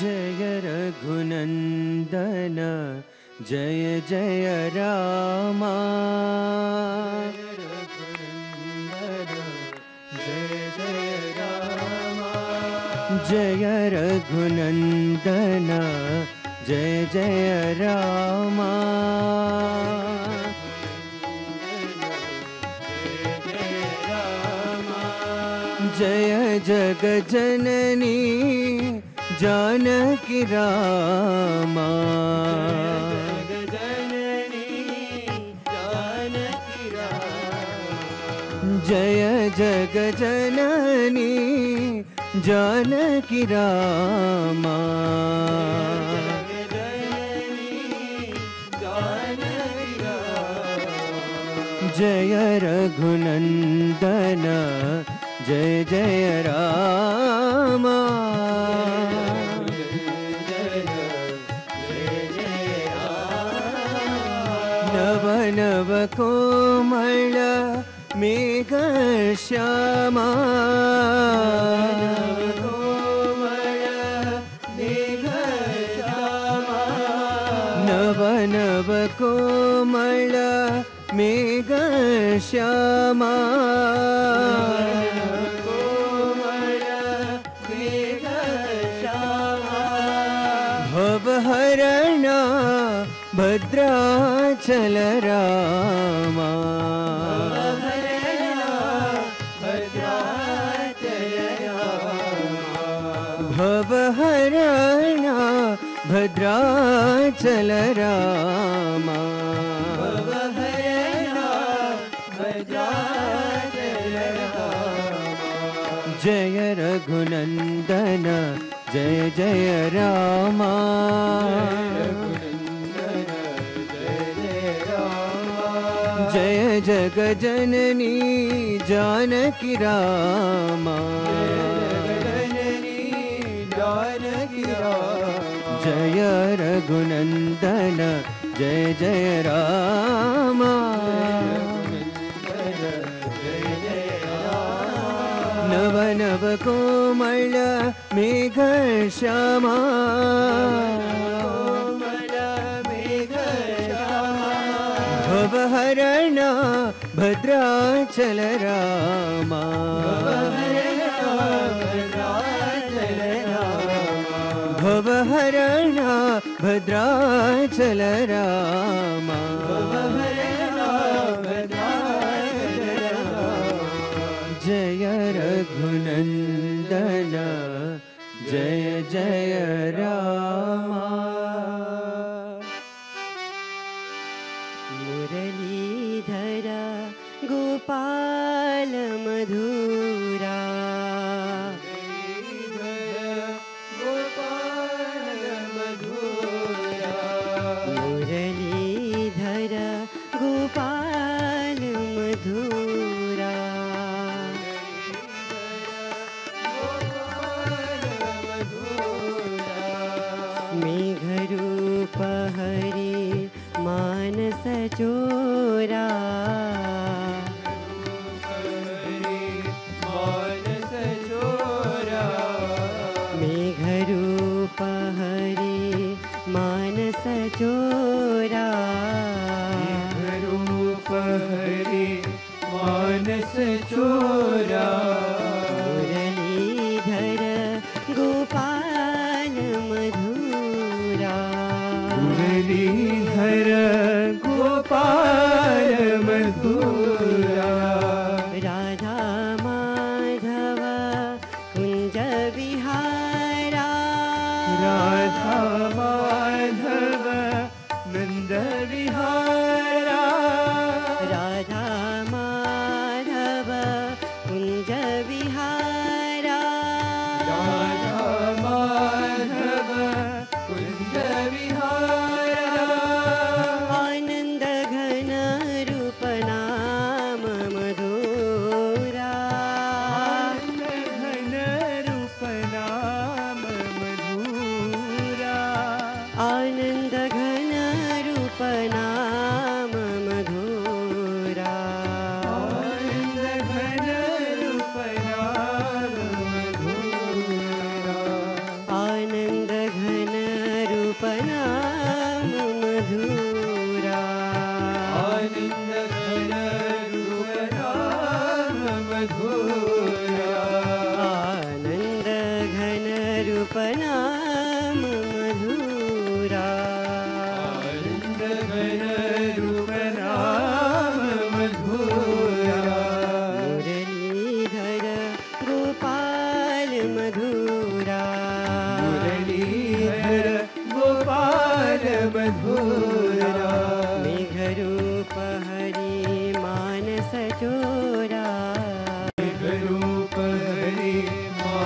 जय रघुनन्दन जय जय रामा। जय रघुनन्दन। जय जय रामा। जय जगजननी जानकी रामा। जय जननी जानकी रामा। नव कोमल मेघ श्यामा। भवहरणा भद्राचल रामा। भवहरणा भद्राचल रामा। जय रामा। जय जगजननी जानकी रामा। जय रघुनन्दन जय जय रामा। नव नव कोमल मेघ श्यामा भवहरणा भद्राचल रामा भवहरणा भद्राचल रामा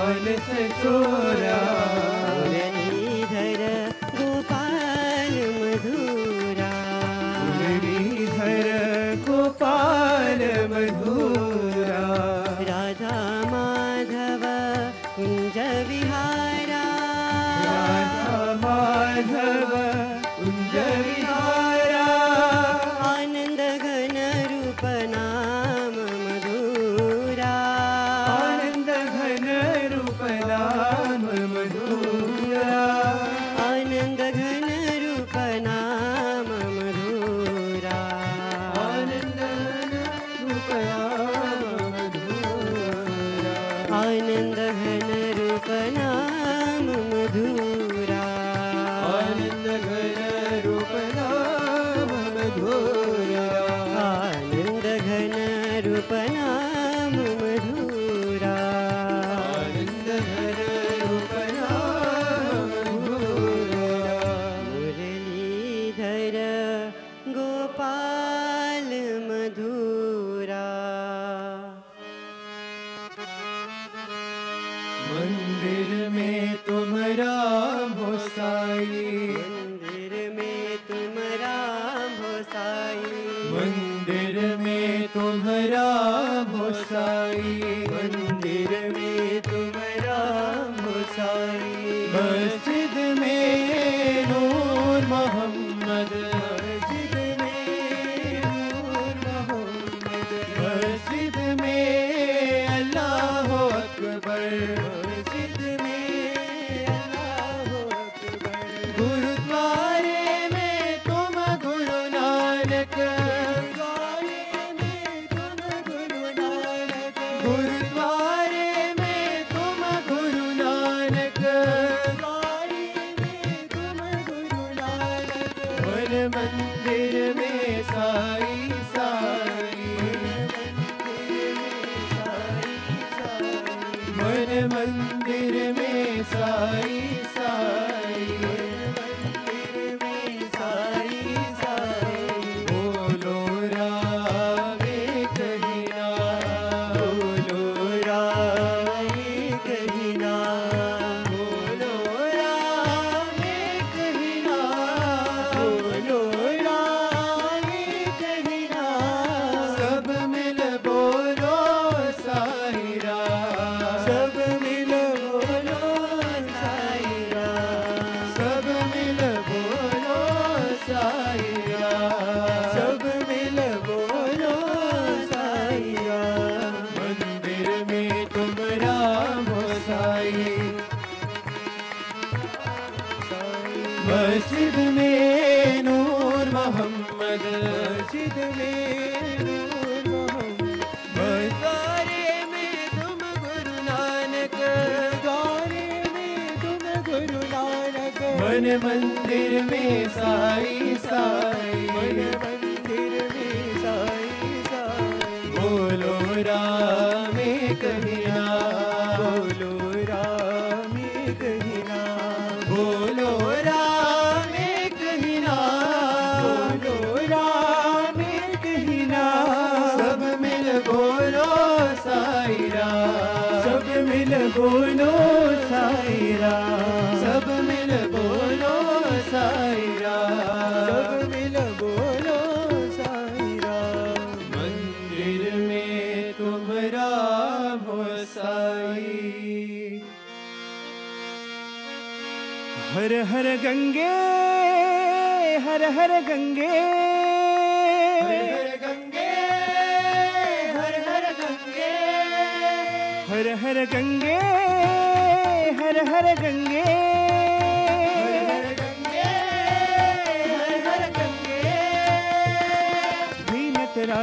ثالث تراب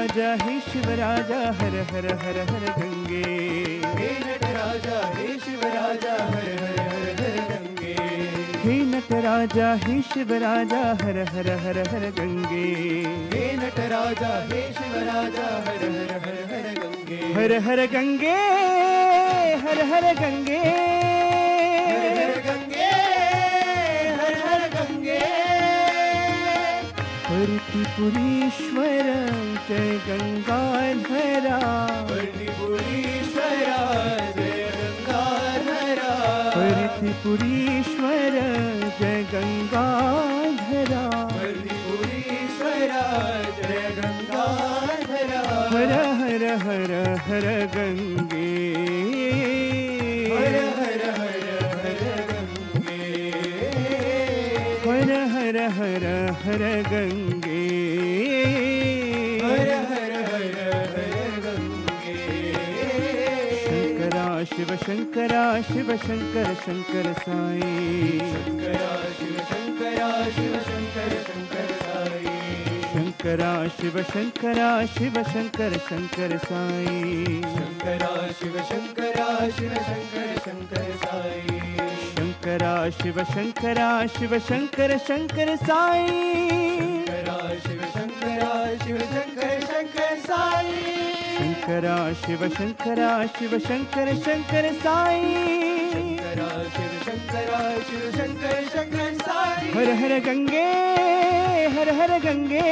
राजा ही शिव राजा हर हर हर हर गंगे हे नटराजा हे शिवराजा हर हर हर हर गंगे भीनत राजा ही शिव राजा हर हर हर हर गंगे हे नटराजा हे शिवराजा हर हर हर हर गंगे हर हर गंगे हर हर गंगे पृथिपुरीश्वर जय गङ्गाधरा धरा जय गङ्गाधरा धरा जय गङ्गाधरा जय गङ्गा हर हर हर हर गङ्गा शंकरा शिव शंकर शंकर साई शंकरा शिव शंकरा शिव शंकर शंकर साई शंकरा शिव शंकरा शिव शंकर शंकर साई शंकरा शिव शंकरा शिव शंकर शंकर साई शंकरा शिव शंकरा शिव शंकर शंकर साई शंकरा शिव शंकरा शिव शंकर शंकर साई ಶಂಕರ ಶಿವ ಶಂಕರ ಶಿವ ಶಂಕರ ಶಂಕರ ಸಾಯಿ ಶಂಕರ ಶಿವ ಶಂಕರ ಶಿವ ಶಂಕರ ಶಂಕರ ಸಾಯಿ ಹರ ಹರ ಗಂಗೆ ಹರ ಹರ ಗಂಗೆ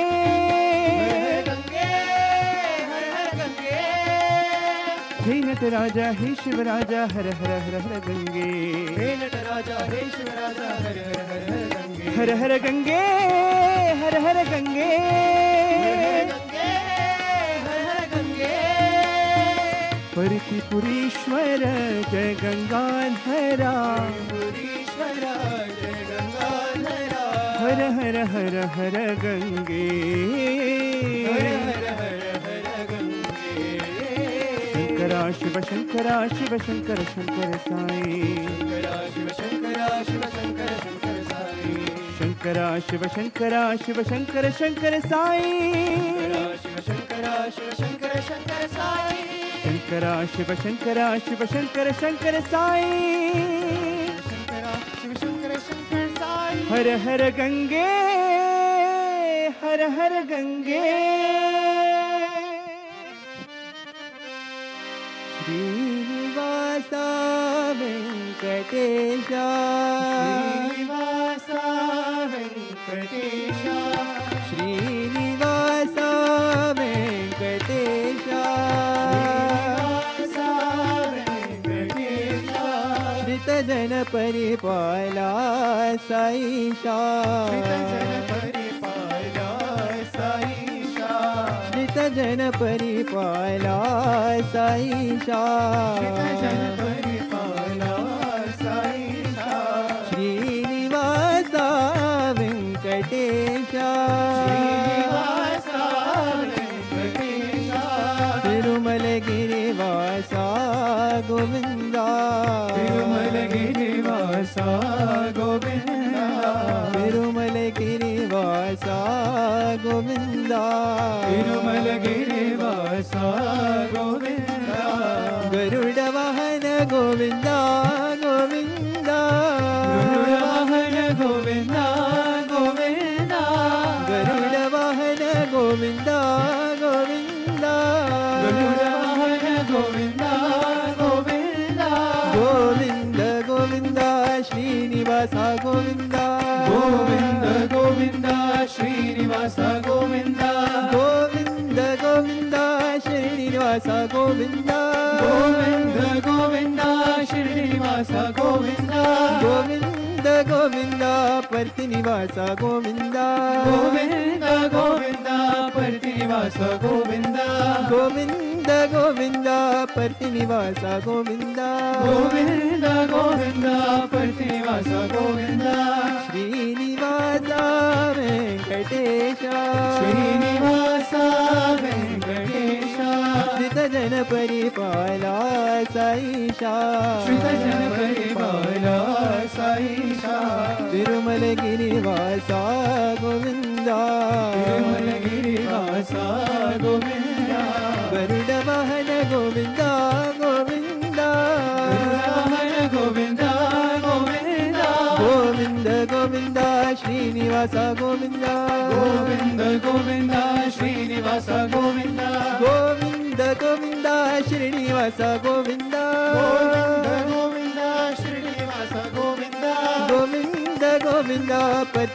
हे नट राजा हे शिव राजा हर हर हर हर गंगे हे नट राजा हे शिव राजा हर हर हर हर गंगे हर हर गंगे हर हर गंगे परिपुरीश्वर जय गङ्गाधरा हर हर हर हर गंगे। शंकरा शिव शंकरा शिव, शंकर शंकर साई। शंकर शिव शंकर शिव, शंकर शंकर साई। शंकर शिव, शंकर शंकर साई। शङ्करा शिवशङ्करा शिवशङ्कर शङ्कर साई शङ्करा शिवशङ्कर शङ्कर साई। हर हर गङ्गे हर हर गङ्गे श्री वासा वेङ्कटेश जन परिपाला सैषा जन परिपाला सैषा जन परिपाला सैषा जन i'm Govinda, Govinda. भर निवास गोविंदा। गोविंद गोविंदा परति निवास Govinda. पर्तिनिवास Govinda Govind Govind पर्तिनिवास Govinda Govind Govind पर्तिनिवास Govind Srinivas Venkatesh Srinivas Venkatesh श्रितजन परिपाला सैषा श्रितजन परिपाला Aisha Tirumale giri vasa Govinda Tirumale giri vasa Govinda Garuda vahana Govinda Govinda Garuda Govinda Govinda Govinda Govinda Srinivasa Govinda Govinda Govinda Srinivasa Govinda Govinda Govinda Srinivasa Govinda Govinda Govind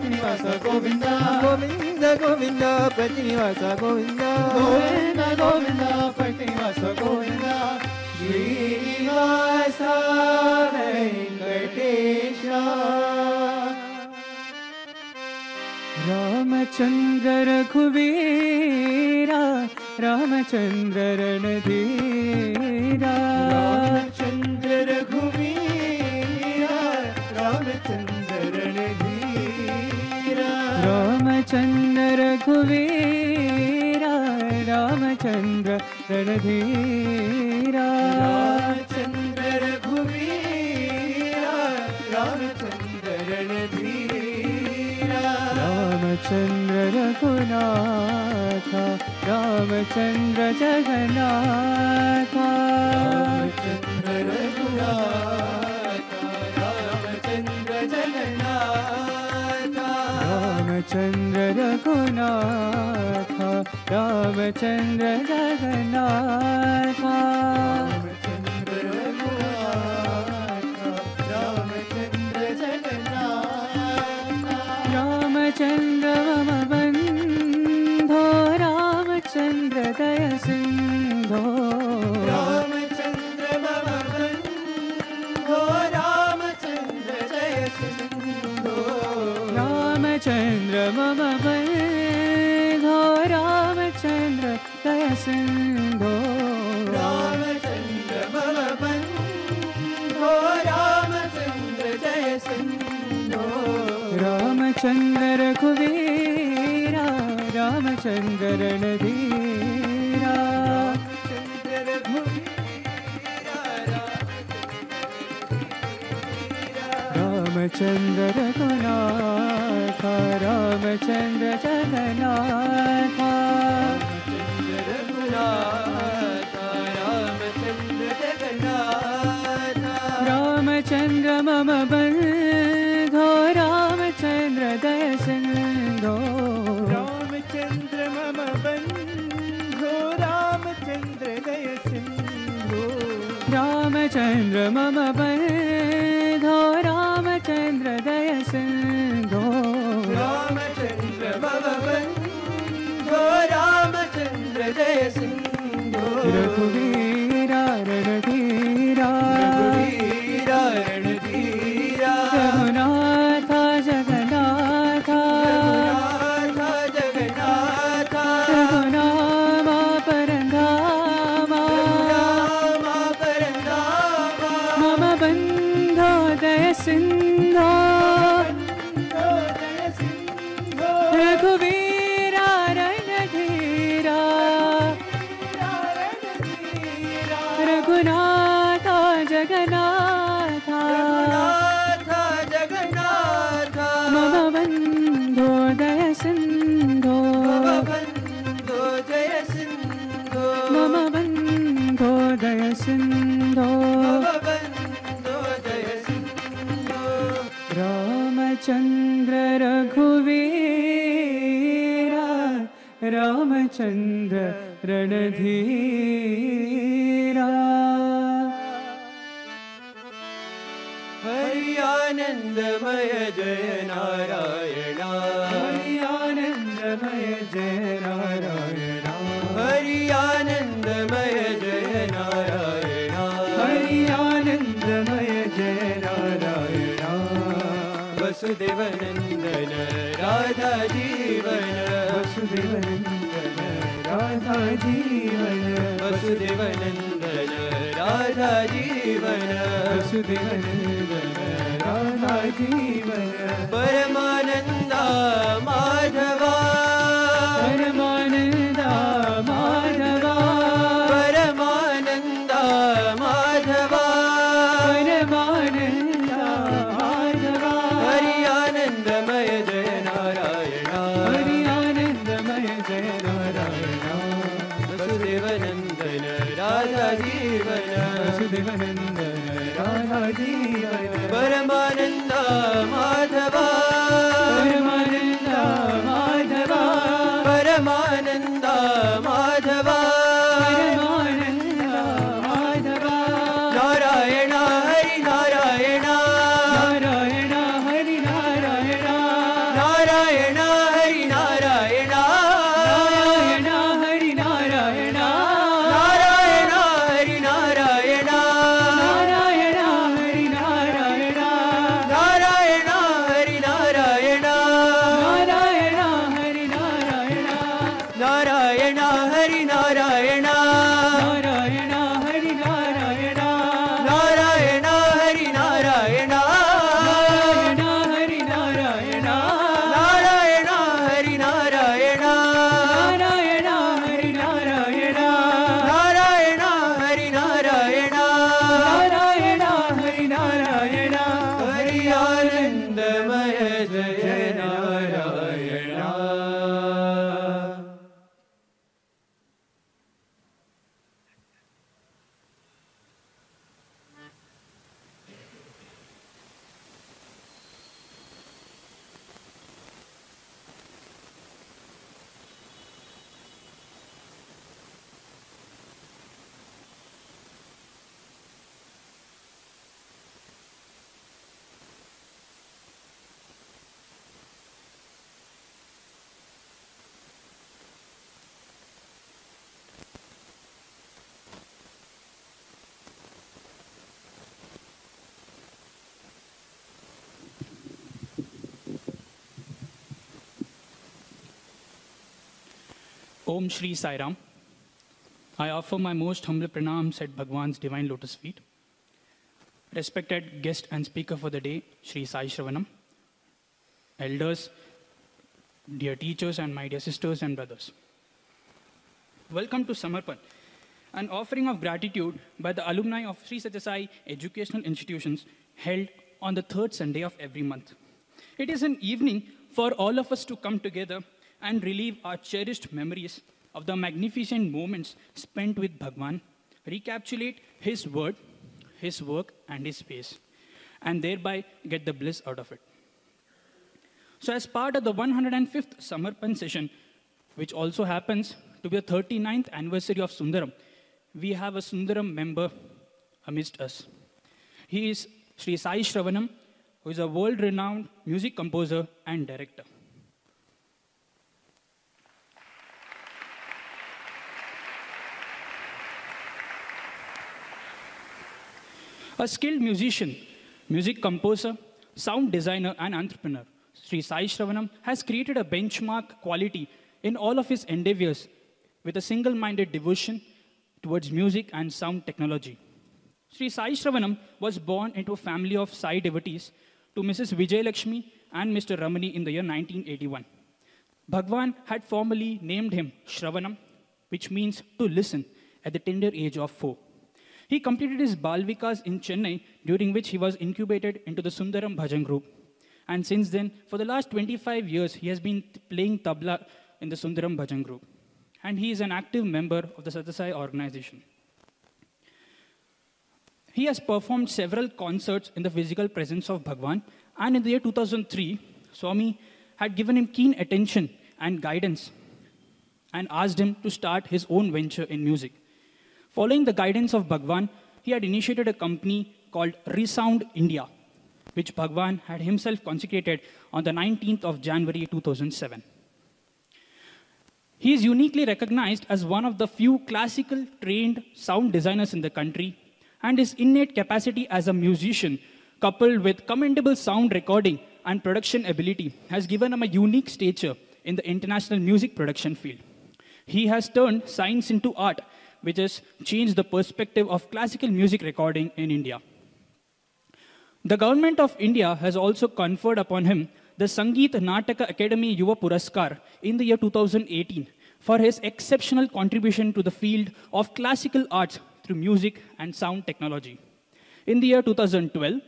Govinda, Govinda, Govinda, Pati Govinda, Govinda, Govinda, Pati Govinda, Govinda, Ramachandra Raghuvira, Ramachandra Nadira Ramachandra Raghuvira Ramchandra रघुवीरा Ramchandra रणधीरा। Ramchandra रघुवीरा Ramchandra रणधीरा। Ramchandra Raghunatha Ramchandra Jagannatha. Ramchandra Raghunath. Ramchandra Raghunath Ramchandra Raghu Ramchandra मम बन्धो रामचन्द्र रामचन्द्रिं भो मम बन्धो रामचन्द्र दय सिन्धो रामचन्द्र मम बन्धो रामचन्द्र जय सिन्धो रामचन्द्र रघुवीरा रामचन्द्र नदी रामचन्द्र रघुनाथ रामचन्द्र जगन्नाथ रामचन्द्र रघुनाथ रामचन्द्र जगन्नाथ रामचन्द्र मम बन्धो रामचन्द्र दयसङ्गो रामचन्द्र मम बन्धो रामचन्द्र दयसङ्गो रामचन्द्र मम बन्ध रे Om Shri Sai Ram. I offer my most humble pranams at Bhagwan's divine lotus feet. Respected guest and speaker for the day, Shri Sai Shravanam. Elders, dear teachers, and my dear sisters and brothers. Welcome to Samarpan, an offering of gratitude by the alumni of Sri Sathya Sai educational institutions held on the third Sunday of every month. It is an evening for all of us to come together and relive our cherished memories of the magnificent moments spent with Bhagwan, recapitulate his word, his work, and his ways, and thereby get the bliss out of it. So, as part of the 105th Samarpan session, which also happens to be the 39th anniversary of Sundaram, we have a Sundaram member amidst us. He is Sri Sai Shravanam, who is a world renowned music composer and director. A skilled musician, music composer, sound designer, and entrepreneur, Sri Sai Shravanam has created a benchmark quality in all of his endeavors with a single minded devotion towards music and sound technology. Sri Sai Shravanam was born into a family of Sai devotees to Mrs. Vijay Lakshmi and Mr. Ramani in the year 1981. Bhagwan had formally named him Shravanam, which means to listen, at the tender age of four. He completed his Balvikas in Chennai, during which he was incubated into the Sundaram Bhajan group. And since then, for the last 25 years, he has been playing tabla in the Sundaram Bhajan group. And he is an active member of the Sathya Sai organization. He has performed several concerts in the physical presence of Bhagwan, and in the year 2003, Swami had given him keen attention and guidance and asked him to start his own venture in music. Following the guidance of Bhagwan, he had initiated a company called Resound India, which Bhagwan had himself consecrated on the 19th of January 2007. He is uniquely recognized as one of the few classical trained sound designers in the country, and his innate capacity as a musician, coupled with commendable sound recording and production ability, has given him a unique stature in the international music production field. He has turned science into art, which has changed the perspective of classical music recording in India. The government of India has also conferred upon him the Sangeet Nataka Akademi Yuva Puraskar in the year 2018 for his exceptional contribution to the field of classical arts through music and sound technology. In the year 2012,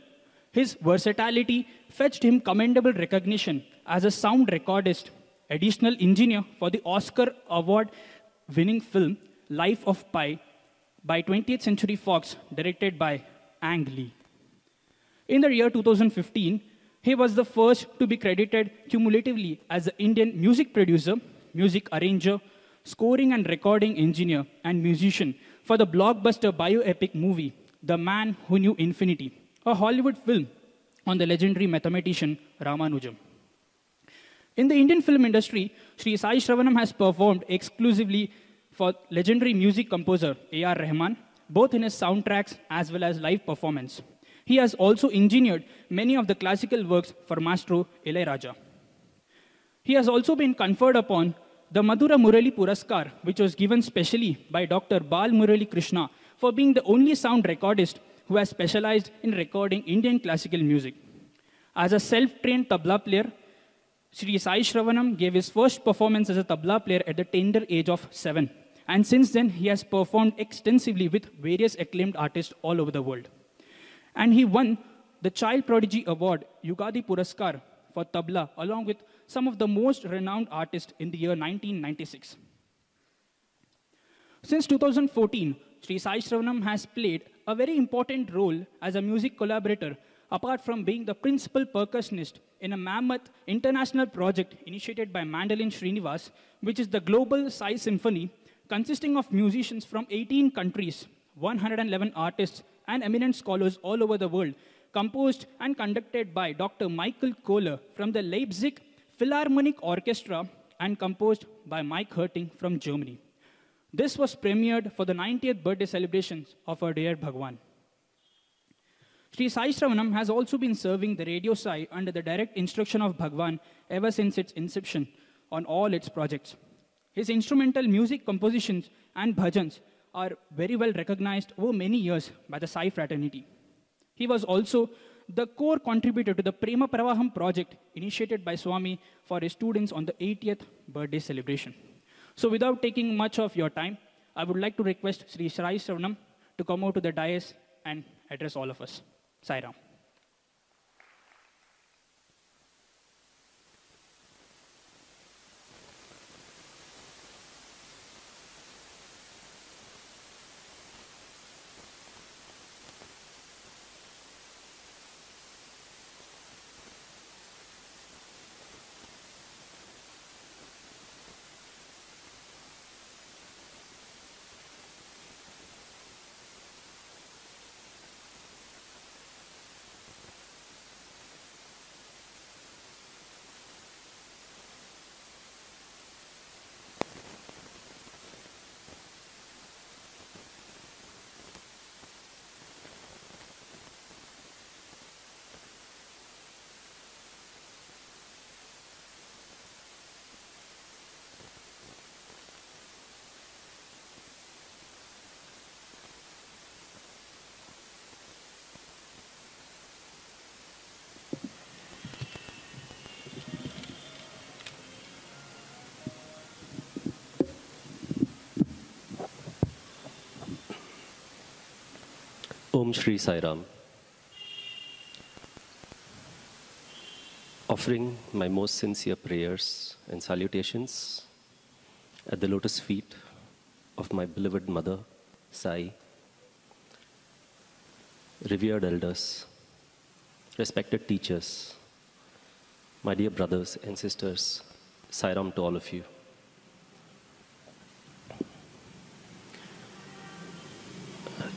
his versatility fetched him commendable recognition as a sound recordist, additional engineer for the Oscar Award winning film Life of Pi by 20th Century Fox, directed by Ang Lee. In the year 2015, he was the first to be credited cumulatively as the Indian music producer, music arranger, scoring and recording engineer, and musician for the blockbuster bioepic movie The Man Who Knew Infinity, a Hollywood film on the legendary mathematician Ramanujam. In the Indian film industry, Sri Sai Shravanam has performed exclusively for legendary music composer A.R. Rahman, both in his soundtracks as well as live performance. He has also engineered many of the classical works for Maestro Ilaiyaraaja. He has also been conferred upon the Madhura Murali Puraskar, which was given specially by Dr. Bal Murali Krishna for being the only sound recordist who has specialized in recording Indian classical music. As a self-trained tabla player, Sri Sai Shravanam gave his first performance as a tabla player at the tender age of seven. And since then, he has performed extensively with various acclaimed artists all over the world. And he won the Child Prodigy Award, Yugadi Puraskar, for tabla, along with some of the most renowned artists in the year 1996. Since 2014, Sri Sai Shravanam has played a very important role as a music collaborator, apart from being the principal percussionist in a mammoth international project initiated by Mandolin Srinivas, which is the Global Sai Symphony, consisting of musicians from 18 countries, 111 artists, and eminent scholars all over the world, composed and conducted by Dr. Michael Kohler from the Leipzig Philharmonic Orchestra and composed by Mike Herting from Germany. This was premiered for the 90th birthday celebrations of our dear Bhagwan. Sri Sai Shravanam has also been serving the Radio Sai under the direct instruction of Bhagwan ever since its inception on all its projects. His instrumental music compositions and bhajans are very well recognized over many years by the Sai fraternity. He was also the core contributor to the Prema Pravaham project initiated by Swami for his students on the 80th birthday celebration. So without taking much of your time, I would like to request Sri Sai Shravanam to come out to the dais and address all of us. Sai Ram. Om Shri Sai Ram. Offering my most sincere prayers and salutations at the lotus feet of my beloved mother, Sai. revered elders, respected teachers, my dear brothers and sisters, Sairam to all of you.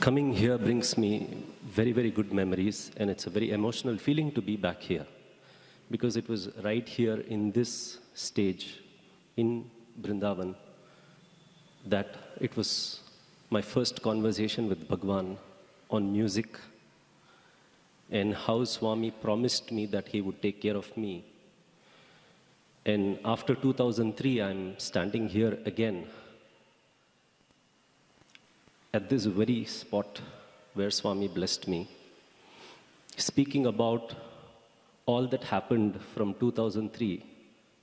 Coming here brings me very, very good memories, and it's a very emotional feeling to be back here because it was right here in this stage in Brindavan that it was my first conversation with Bhagwan on music and how Swami promised me that he would take care of me. And after 2003, I'm standing here again at this very spot where Swami blessed me, speaking about all that happened from 2003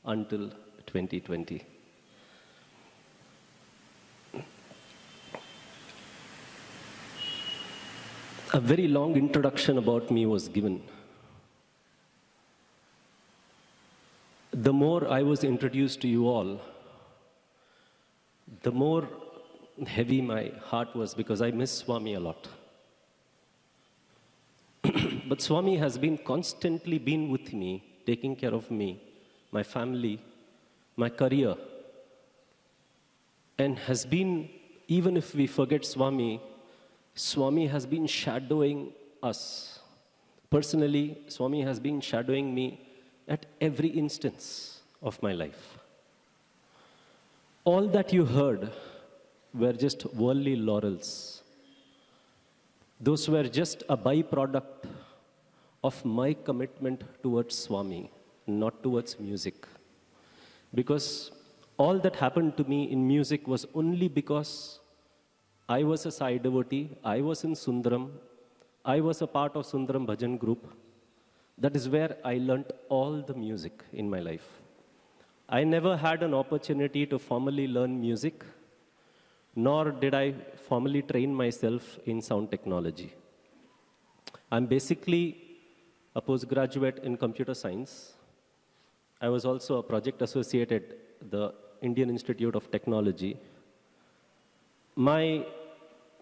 until 2020. A very long introduction about me was given. The more I was introduced to you all, the more heavy my heart was because I miss Swami a lot. but Swami has been constantly been with me, taking care of me, my family, my career, and has been, even if we forget Swami, Swami has been shadowing us. Personally, Swami has been shadowing me at every instance of my life. All that you heard were just worldly laurels. Those were just a byproduct of my commitment towards Swami, not towards music. Because all that happened to me in music was only because I was a Sai devotee, I was in Sundaram, I was a part of Sundaram Bhajan group. That is where I learnt all the music in my life. I never had an opportunity to formally learn music, nor did I formally train myself in sound technology. I'm basically a postgraduate in computer science. I was also a project associate at the Indian Institute of Technology. My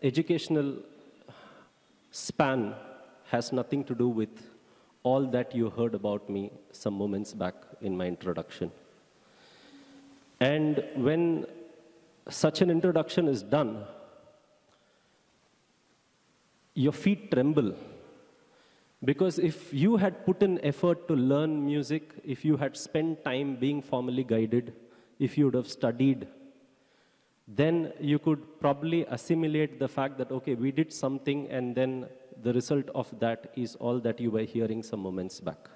educational span has nothing to do with all that you heard about me some moments back in my introduction. And when such an introduction is done, your feet tremble. Because if you had put in effort to learn music, if you had spent time being formally guided, if you would have studied, then you could probably assimilate the fact that, okay, we did something and then the result of that is all that you were hearing some moments back.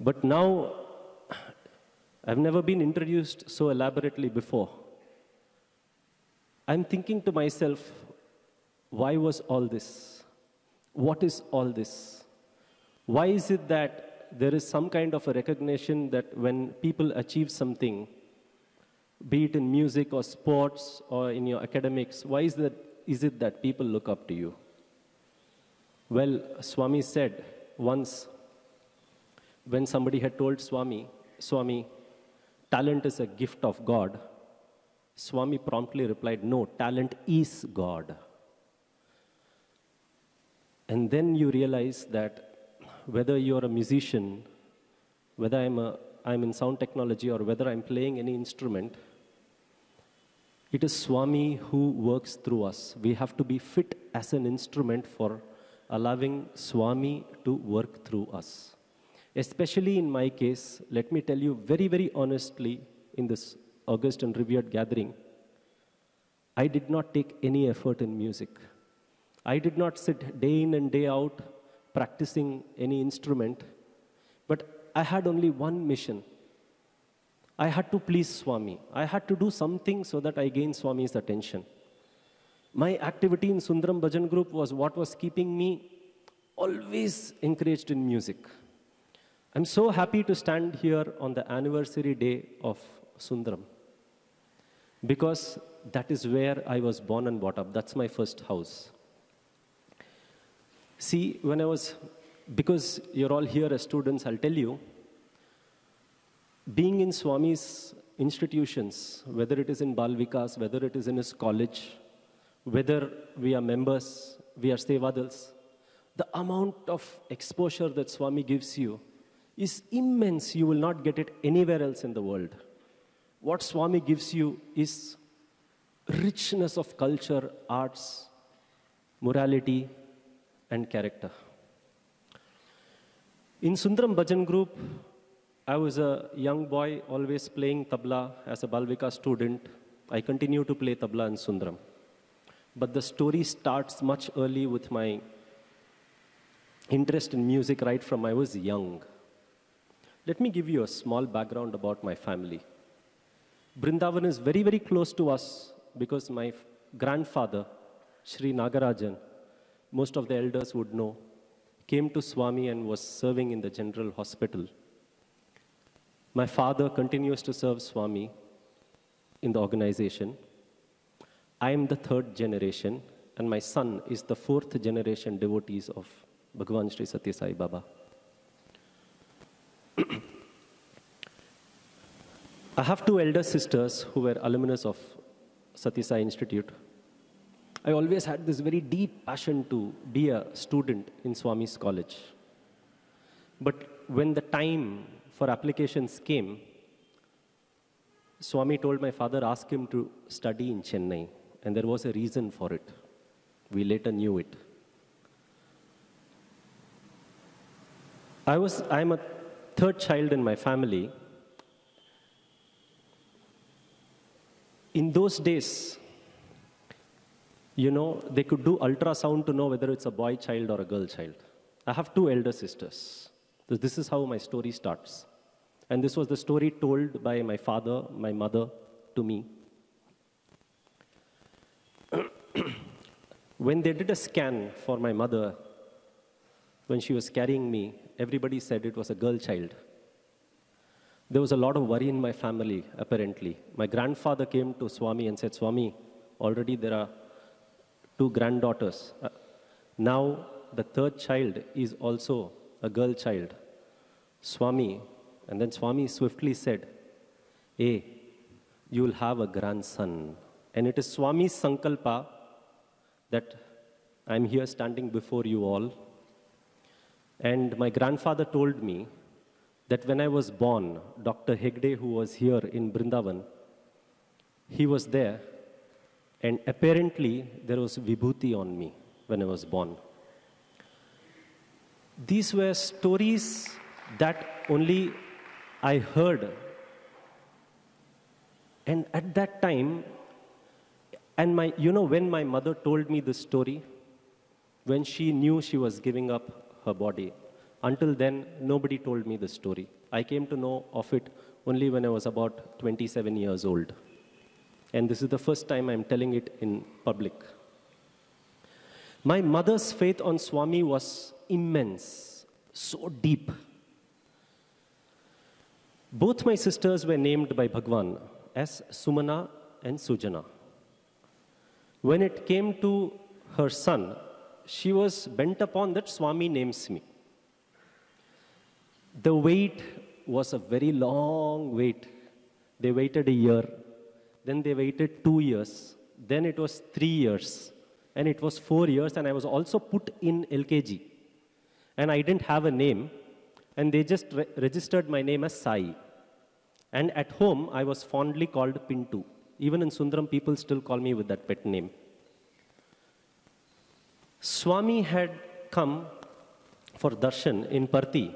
But now, I've never been introduced so elaborately before. I'm thinking to myself, why was all this? What is all this? Why is it that there is some kind of a recognition that when people achieve something, be it in music or sports or in your academics, why is, that, is it that people look up to you? Well, Swami said once when somebody had told Swami, Swami, talent is a gift of God, Swami promptly replied, No, talent is God. And then you realize that whether you're a musician, whether I'm, a, I'm in sound technology, or whether I'm playing any instrument, it is Swami who works through us. We have to be fit as an instrument for allowing Swami to work through us. Especially in my case, let me tell you very, very honestly in this august and revered gathering, I did not take any effort in music. I did not sit day in and day out practicing any instrument, but I had only one mission. I had to please Swami. I had to do something so that I gain Swami's attention. My activity in Sundaram Bhajan group was what was keeping me always encouraged in music. I'm so happy to stand here on the anniversary day of Sundaram because that is where I was born and brought up. That's my first house. See, when I was, because you're all here as students, I'll tell you, being in Swami's institutions, whether it is in Balvikas, whether it is in his college, whether we are members, we are Sevadals, the amount of exposure that Swami gives you is immense. You will not get it anywhere else in the world. What Swami gives you is richness of culture, arts, morality, and character. In Sundaram Bhajan group, I was a young boy always playing tabla as a Balvika student. I continue to play tabla in Sundaram. But the story starts much early with my interest in music right from I was young. Let me give you a small background about my family. Brindavan is very, very close to us because my grandfather, Sri Nagarajan, most of the elders would know, came to Swami and was serving in the general hospital. My father continues to serve Swami in the organization. I am the third generation, and my son is the fourth generation devotees of Bhagavan Sri Sathya Sai Baba. I have two elder sisters who were alumnus of Sathya Sai Institute. I always had this very deep passion to be a student in Swami's college. But when the time for applications came, Swami told my father, ask him to study in Chennai. And there was a reason for it. We later knew it. I was, I'm a third child in my family. In those days, you know, they could do ultrasound to know whether it's a boy child or a girl child. I have two elder sisters. So this is how my story starts. And this was the story told by my father, my mother to me. when they did a scan for my mother, when she was carrying me, everybody said it was a girl child. There was a lot of worry in my family, apparently. My grandfather came to Swami and said, Swami, already there are two granddaughters. Uh, now the third child is also a girl child. Swami, and then Swami swiftly said, Hey, you will have a grandson. And it is Swami's Sankalpa that I'm here standing before you all. And my grandfather told me that when I was born, Dr. Hegde, who was here in Brindavan, he was there, and apparently there was vibhuti on me when I was born. These were stories that only I heard. And at that time, and my, you know, when my mother told me this story, when she knew she was giving up her body, until then, nobody told me the story. I came to know of it only when I was about 27 years old. And this is the first time I'm telling it in public. My mother's faith on Swami was immense, so deep. Both my sisters were named by Bhagwan as Sumana and Sujana. When it came to her son, she was bent upon that Swami names me. The wait was a very long wait. They waited a year, then they waited two years, then it was three years, and it was four years, and I was also put in LKG. And I didn't have a name, and they just re- registered my name as Sai. And at home, I was fondly called Pintu. Even in Sundaram, people still call me with that pet name. Swami had come for darshan in Parthi.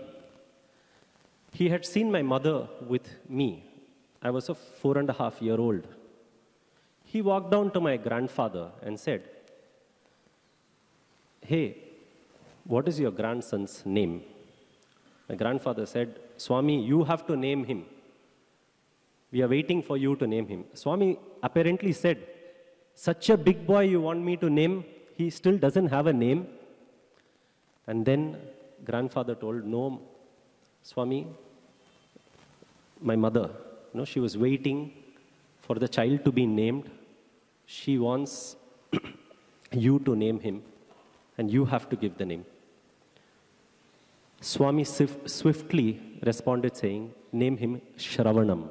He had seen my mother with me. I was a four and a half year old. He walked down to my grandfather and said, Hey, what is your grandson's name? My grandfather said, Swami, you have to name him. We are waiting for you to name him. Swami apparently said, Such a big boy you want me to name? He still doesn't have a name. And then grandfather told, No, Swami, my mother, you know, she was waiting for the child to be named. She wants you to name him, and you have to give the name. Swami swiftly responded, saying, Name him Shravanam.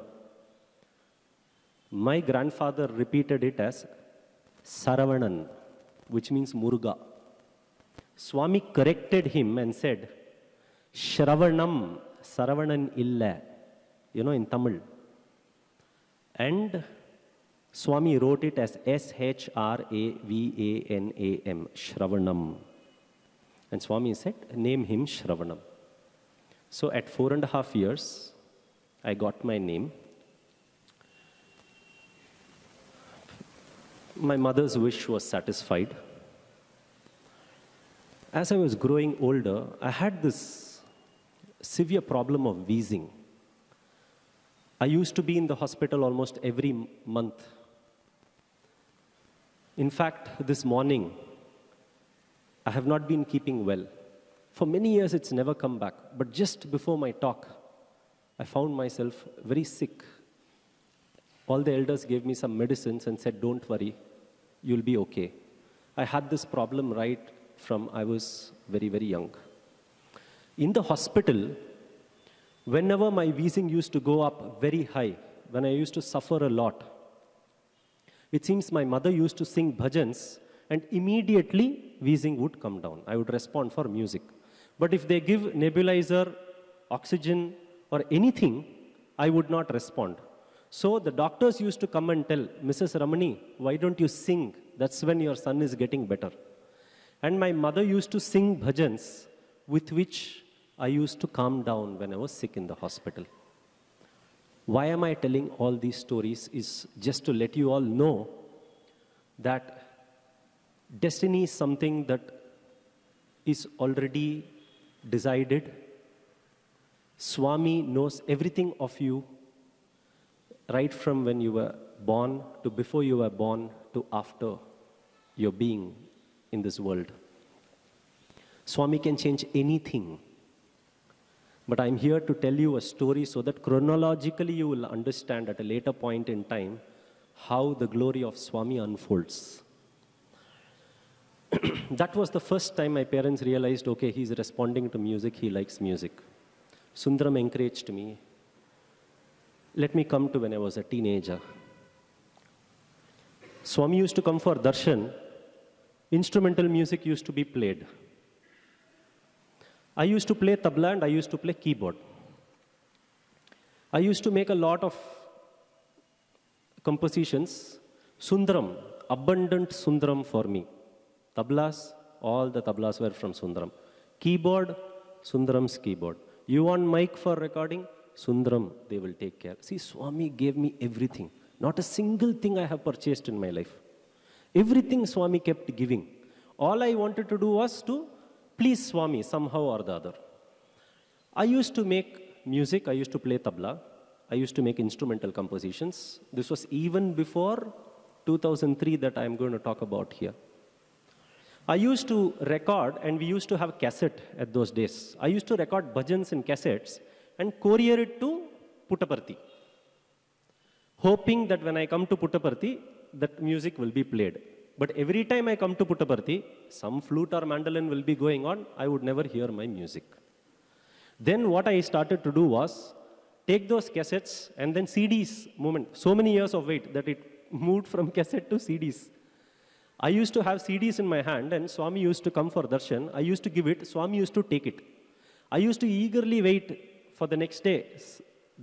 My grandfather repeated it as Saravanan, which means Muruga. Swami corrected him and said, Shravanam, Saravanan illa. You know, in Tamil. And Swami wrote it as S H R A V A N A M, Shravanam. And Swami said, name him Shravanam. So at four and a half years, I got my name. My mother's wish was satisfied. As I was growing older, I had this severe problem of wheezing. I used to be in the hospital almost every month. In fact, this morning, I have not been keeping well. For many years, it's never come back. But just before my talk, I found myself very sick. All the elders gave me some medicines and said, Don't worry, you'll be okay. I had this problem right from I was very, very young. In the hospital, whenever my wheezing used to go up very high, when I used to suffer a lot, it seems my mother used to sing bhajans and immediately wheezing would come down. I would respond for music. But if they give nebulizer, oxygen, or anything, I would not respond. So the doctors used to come and tell, Mrs. Ramani, why don't you sing? That's when your son is getting better. And my mother used to sing bhajans with which I used to calm down when I was sick in the hospital. Why am I telling all these stories? Is just to let you all know that destiny is something that is already decided. Swami knows everything of you, right from when you were born to before you were born to after your being in this world. Swami can change anything. But I'm here to tell you a story so that chronologically you will understand at a later point in time how the glory of Swami unfolds. that was the first time my parents realized okay, he's responding to music, he likes music. Sundaram encouraged me. Let me come to when I was a teenager. Swami used to come for darshan, instrumental music used to be played. I used to play tabla and I used to play keyboard. I used to make a lot of compositions. Sundaram, abundant Sundaram for me. Tablas, all the tablas were from Sundaram. Keyboard, Sundaram's keyboard. You want mic for recording? Sundaram, they will take care. See, Swami gave me everything. Not a single thing I have purchased in my life. Everything Swami kept giving. All I wanted to do was to please Swami somehow or the other. I used to make music, I used to play tabla, I used to make instrumental compositions. This was even before 2003 that I am going to talk about here. I used to record, and we used to have cassette at those days. I used to record bhajans in cassettes and courier it to Puttaparthi, hoping that when I come to Puttaparthi, that music will be played. But every time I come to Puttaparthi, some flute or mandolin will be going on, I would never hear my music. Then what I started to do was take those cassettes and then CDs moment. So many years of wait that it moved from cassette to CDs. I used to have CDs in my hand and Swami used to come for darshan. I used to give it, Swami used to take it. I used to eagerly wait for the next day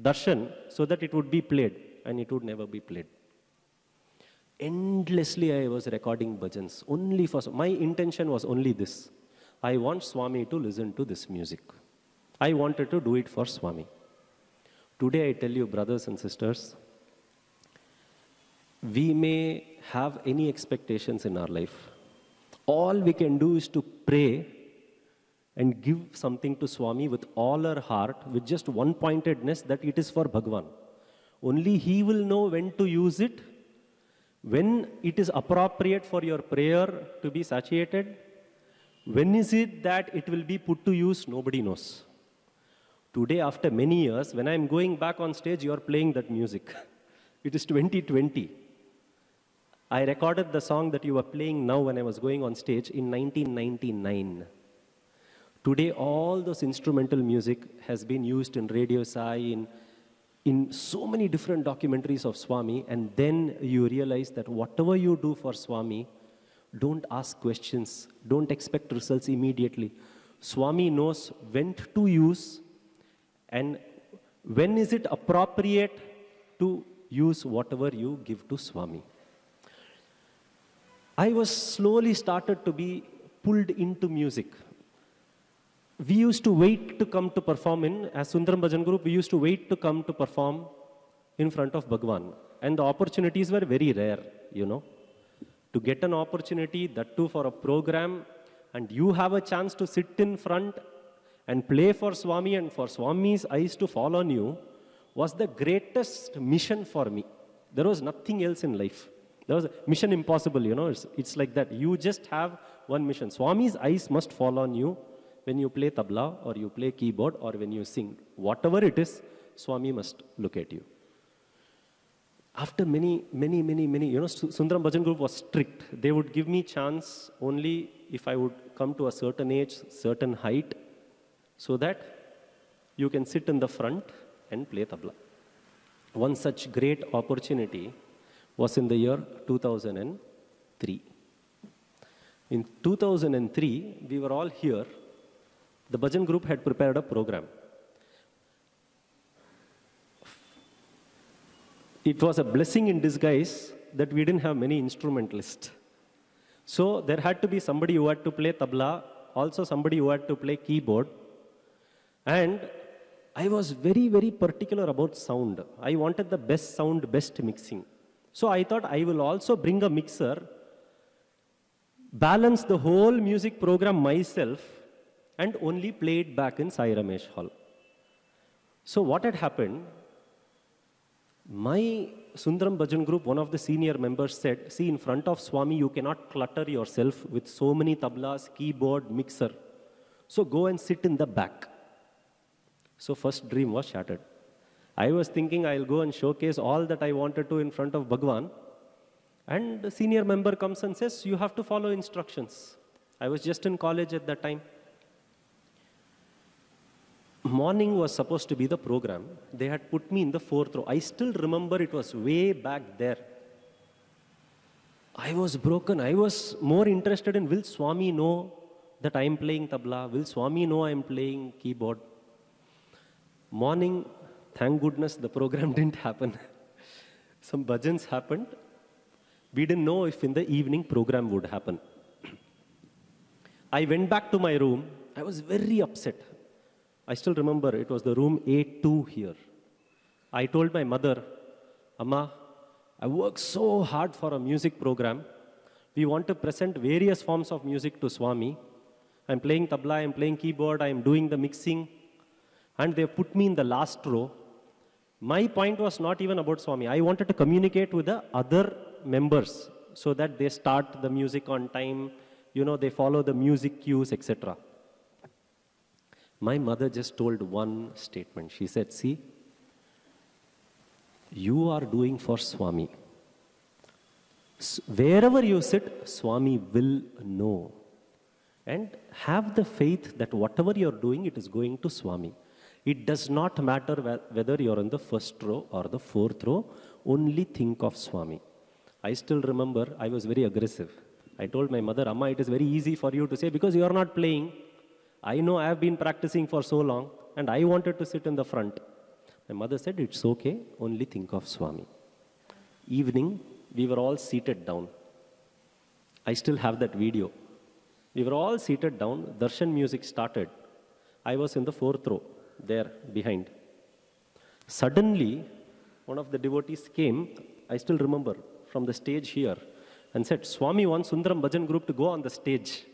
darshan so that it would be played and it would never be played. Endlessly I was recording bhajans only for, my intention was only this. I want Swami to listen to this music. I wanted to do it for Swami. Today I tell you, brothers and sisters, we may have any expectations in our life. All we can do is to pray and give something to Swami with all our heart, with just one pointedness that it is for Bhagwan. Only He will know when to use it, when it is appropriate for your prayer to be satiated. When is it that it will be put to use? Nobody knows. Today, after many years, when I'm going back on stage, you are playing that music. It is 2020. I recorded the song that you are playing now when I was going on stage in 1999. Today, all those instrumental music has been used in Radio Sai, in, in so many different documentaries of Swami, and then you realize that whatever you do for Swami, Don't ask questions. Don't expect results immediately. Swami knows when to use and when is it appropriate to use whatever you give to Swami. I was slowly started to be pulled into music. We used to wait to come to perform in, as Sundaram Bhajan group, we used to wait to come to perform in front of Bhagwan. And the opportunities were very rare, you know. To get an opportunity, that too for a program, and you have a chance to sit in front and play for Swami and for Swami's eyes to fall on you was the greatest mission for me. There was nothing else in life. There was a mission impossible, you know. It's, it's like that. You just have one mission. Swami's eyes must fall on you when you play tabla or you play keyboard or when you sing. Whatever it is, Swami must look at you. After many, many, many, many, you know, Sundaram Bhajan Group was strict. They would give me chance only if I would come to a certain age, certain height, so that you can sit in the front and play tabla. One such great opportunity was in the year 2003. In 2003, we were all here. The Bhajan group had prepared a program. It was a blessing in disguise that we didn't have many instrumentalists. So there had to be somebody who had to play tabla, also somebody who had to play keyboard. And I was very, very particular about sound. I wanted the best sound, best mixing. So I thought I will also bring a mixer, balance the whole music program myself, and only play it back in Sai Ramesh Hall. So what had happened? My Sundaram Bhajan group, one of the senior members said, see, in front of Swami, you cannot clutter yourself with so many tablas, keyboard, mixer. So go and sit in the back. So first dream was shattered. I was thinking I'll go and showcase all that I wanted to in front of Bhagwan. And the senior member comes and says, you have to follow instructions. I was just in college at that time. Morning was supposed to be the program. They had put me in the fourth row. I still remember it was way back there. I was broken. I was more interested in will Swami know that I am playing tabla? Will Swami know I am playing keyboard? Morning, thank goodness the program didn't happen. Some bhajans happened. We didn't know if in the evening program would happen. I went back to my room. I was very upset. I still remember it was the room A2 here. I told my mother, Amma, I worked so hard for a music program. We want to present various forms of music to Swami. I'm playing tabla, I'm playing keyboard, I'm doing the mixing. And they put me in the last row. My point was not even about Swami. I wanted to communicate with the other members so that they start the music on time, you know, they follow the music cues, etc. My mother just told one statement. She said, See, you are doing for Swami. Wherever you sit, Swami will know. And have the faith that whatever you're doing, it is going to Swami. It does not matter whether you're in the first row or the fourth row, only think of Swami. I still remember I was very aggressive. I told my mother, Amma, it is very easy for you to say because you are not playing. I know I have been practicing for so long and I wanted to sit in the front. My mother said, It's okay, only think of Swami. Evening, we were all seated down. I still have that video. We were all seated down. Darshan music started. I was in the fourth row, there behind. Suddenly, one of the devotees came, I still remember, from the stage here, and said, Swami wants Sundaram Bhajan group to go on the stage.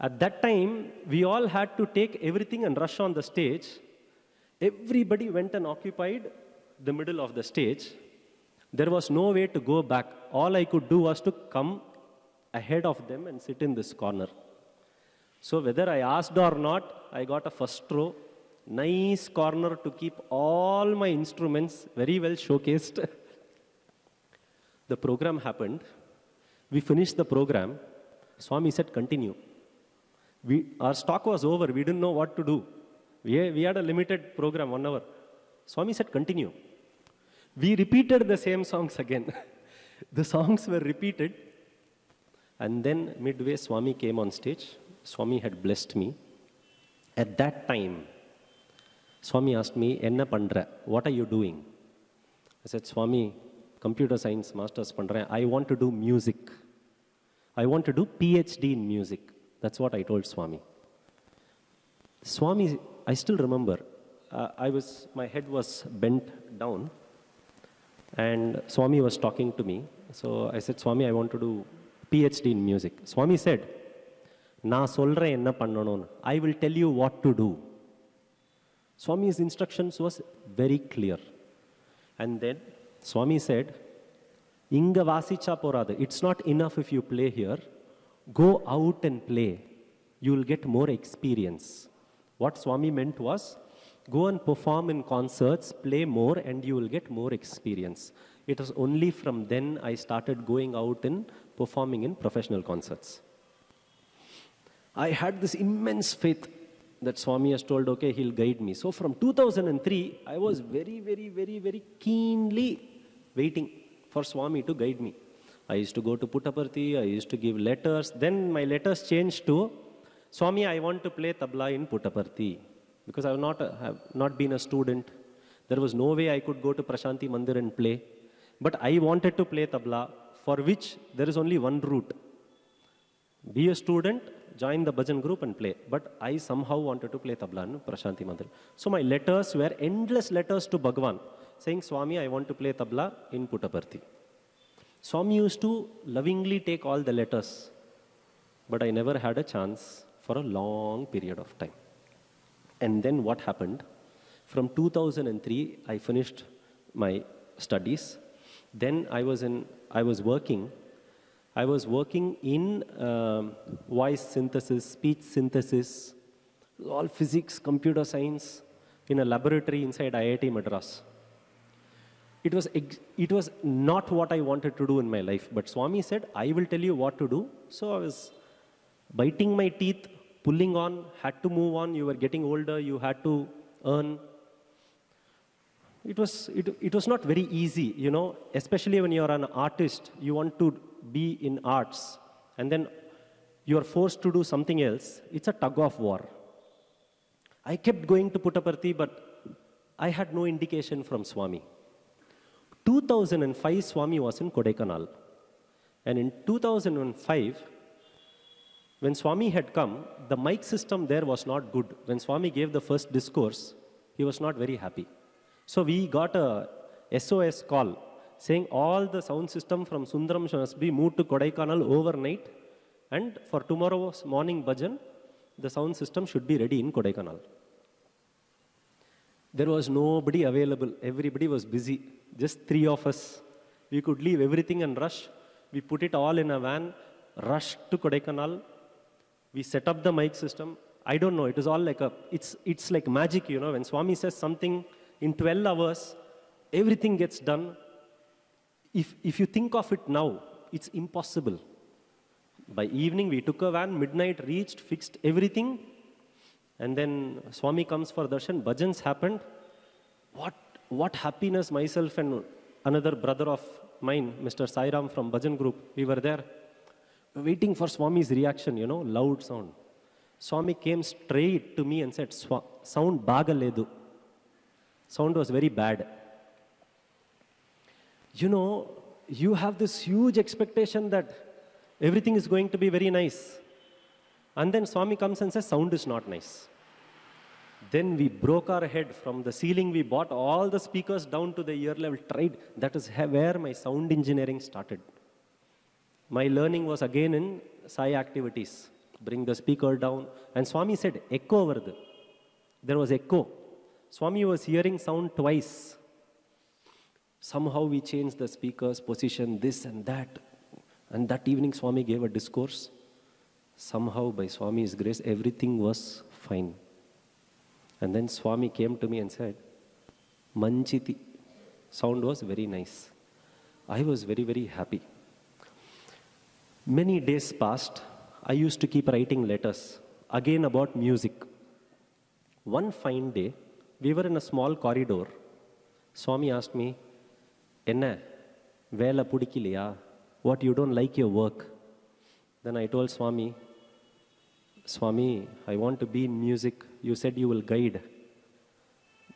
At that time, we all had to take everything and rush on the stage. Everybody went and occupied the middle of the stage. There was no way to go back. All I could do was to come ahead of them and sit in this corner. So, whether I asked or not, I got a first row, nice corner to keep all my instruments very well showcased. the program happened. We finished the program. Swami said, continue. We, our stock was over. We didn't know what to do. We, we had a limited program, one hour. Swami said, continue. We repeated the same songs again. the songs were repeated. And then midway, Swami came on stage. Swami had blessed me. At that time, Swami asked me, Enna pandra, what are you doing? I said, Swami, computer science master's pandra. I want to do music. I want to do PhD in music. That's what I told Swami. Swami, I still remember, uh, I was, my head was bent down, and Swami was talking to me. So I said, Swami, I want to do PhD in music. Swami said, நான் சொல்றேன் என்ன பண்ணணும்னு I will tell you what to two Swami's instructions was very clear. And then Swami said, Inga vasicha poradu. It's not enough if you play here. Go out and play. You will get more experience. What Swami meant was, go and perform in concerts, play more, and you will get more experience. It was only from then I started going out and performing in professional concerts. I had this immense faith that Swami has told, okay, he'll guide me. So from 2003, I was very, very, very, very keenly waiting for Swami to guide me. I used to go to Puttaparthi, I used to give letters. Then my letters changed to, Swami, I want to play tabla in Puttaparthi. Because I have not, have not been a student. There was no way I could go to Prashanti Mandir and play. But I wanted to play tabla, for which there is only one route. Be a student, join the bhajan group and play. But I somehow wanted to play tabla in Prashanti Mandir. So my letters were endless letters to Bhagwan saying, Swami, I want to play tabla in Puttaparthi. Swami used to lovingly take all the letters, but I never had a chance for a long period of time. And then what happened? From 2003, I finished my studies. Then I was in, I was working I was working in um, voice synthesis, speech synthesis, all physics, computer science, in a laboratory inside IIT Madras. It was, it was not what I wanted to do in my life, but Swami said, I will tell you what to do. So I was biting my teeth, pulling on, had to move on. You were getting older, you had to earn. It was, it, it was not very easy, you know, especially when you're an artist, you want to be in arts, and then you're forced to do something else. It's a tug of war. I kept going to Puttaparthi, but I had no indication from Swami. 2005, Swami was in Kodaikanal. And in 2005, when Swami had come, the mic system there was not good. When Swami gave the first discourse, he was not very happy. So we got a SOS call saying all the sound system from Sundaram must be moved to Kodaikanal overnight, and for tomorrow's morning bhajan, the sound system should be ready in Kodaikanal. There was nobody available. Everybody was busy. Just three of us. We could leave everything and rush. We put it all in a van, rushed to Kodaikanal. We set up the mic system. I don't know. It was all like a. It's it's like magic, you know. When Swami says something in 12 hours, everything gets done. If if you think of it now, it's impossible. By evening, we took a van. Midnight reached, fixed everything, and then Swami comes for darshan. Bhajans happened. What, what happiness myself and another brother of mine, Mr. Sairam from Bhajan group, we were there waiting for Swami's reaction, you know, loud sound. Swami came straight to me and said, "Swa- sound bagaledu. Sound was very bad. You know, you have this huge expectation that everything is going to be very nice. And then Swami comes and says, sound is not nice. Then we broke our head from the ceiling. We bought all the speakers down to the ear level, tried. That is where my sound engineering started. My learning was again in Sai activities. Bring the speaker down. And Swami said, echo the. There was echo. Swami was hearing sound twice. Somehow we changed the speaker's position, this and that. And that evening, Swami gave a discourse somehow by Swami's grace, everything was fine. And then Swami came to me and said, Manchiti. Sound was very nice. I was very, very happy. Many days passed. I used to keep writing letters, again about music. One fine day, we were in a small corridor. Swami asked me, Enna, vela pudikiliya? What, you don't like your work? Then I told Swami, Swami, I want to be in music. You said you will guide.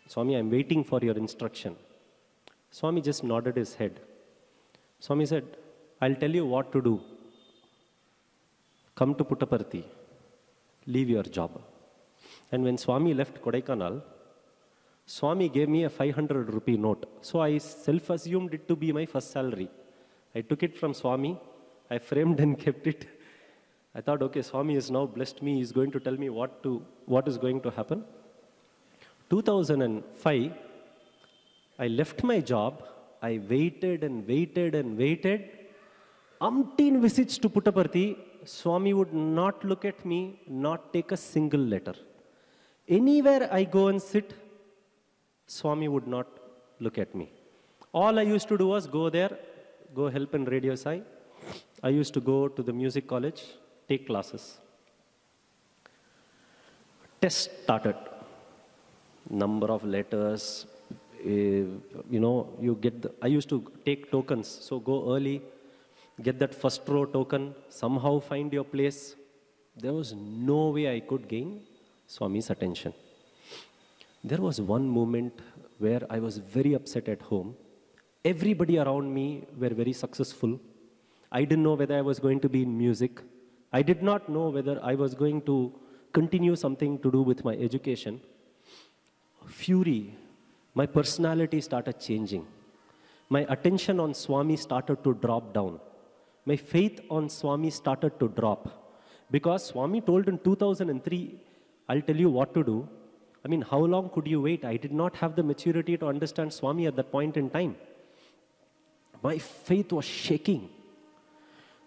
Swami, I'm waiting for your instruction. Swami just nodded his head. Swami said, I'll tell you what to do. Come to Puttaparthi, leave your job. And when Swami left Kodaikanal, Swami gave me a 500 rupee note. So I self assumed it to be my first salary. I took it from Swami, I framed and kept it. I thought, okay, Swami has now blessed me, he's going to tell me what, to, what is going to happen. 2005, I left my job. I waited and waited and waited. Umpteen visits to Puttaparthi, Swami would not look at me, not take a single letter. Anywhere I go and sit, Swami would not look at me. All I used to do was go there, go help in Radio Sai. I used to go to the music college, take classes. Test started. Number of letters, eh, you know, you get the, I used to take tokens, so go early, get that first row token, somehow find your place. There was no way I could gain Swami's attention. There was one moment where I was very upset at home. Everybody around me were very successful. I didn't know whether I was going to be in music. I did not know whether I was going to continue something to do with my education. Fury, my personality started changing. My attention on Swami started to drop down. My faith on Swami started to drop. Because Swami told in 2003, I'll tell you what to do. I mean, how long could you wait? I did not have the maturity to understand Swami at that point in time. My faith was shaking.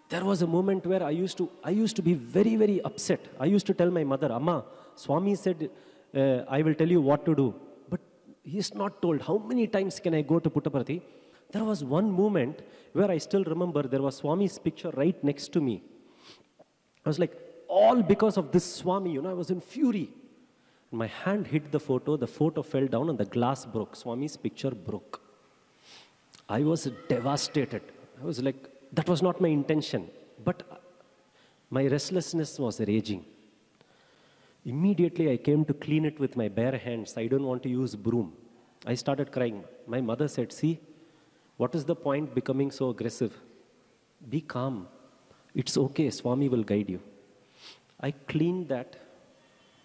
There was a moment where I used to, I used to be very, very upset. I used to tell my mother, Amma, Swami said, uh, I will tell you what to do. But he's not told. How many times can I go to Puttaparthi? There was one moment where I still remember there was Swami's picture right next to me. I was like, all because of this Swami, you know, I was in fury. My hand hit the photo, the photo fell down, and the glass broke. Swami's picture broke. I was devastated. I was like, that was not my intention. But uh, my restlessness was raging. Immediately, I came to clean it with my bare hands. I don't want to use broom. I started crying. My mother said, See, what is the point becoming so aggressive? Be calm. It's okay. Swami will guide you. I cleaned that.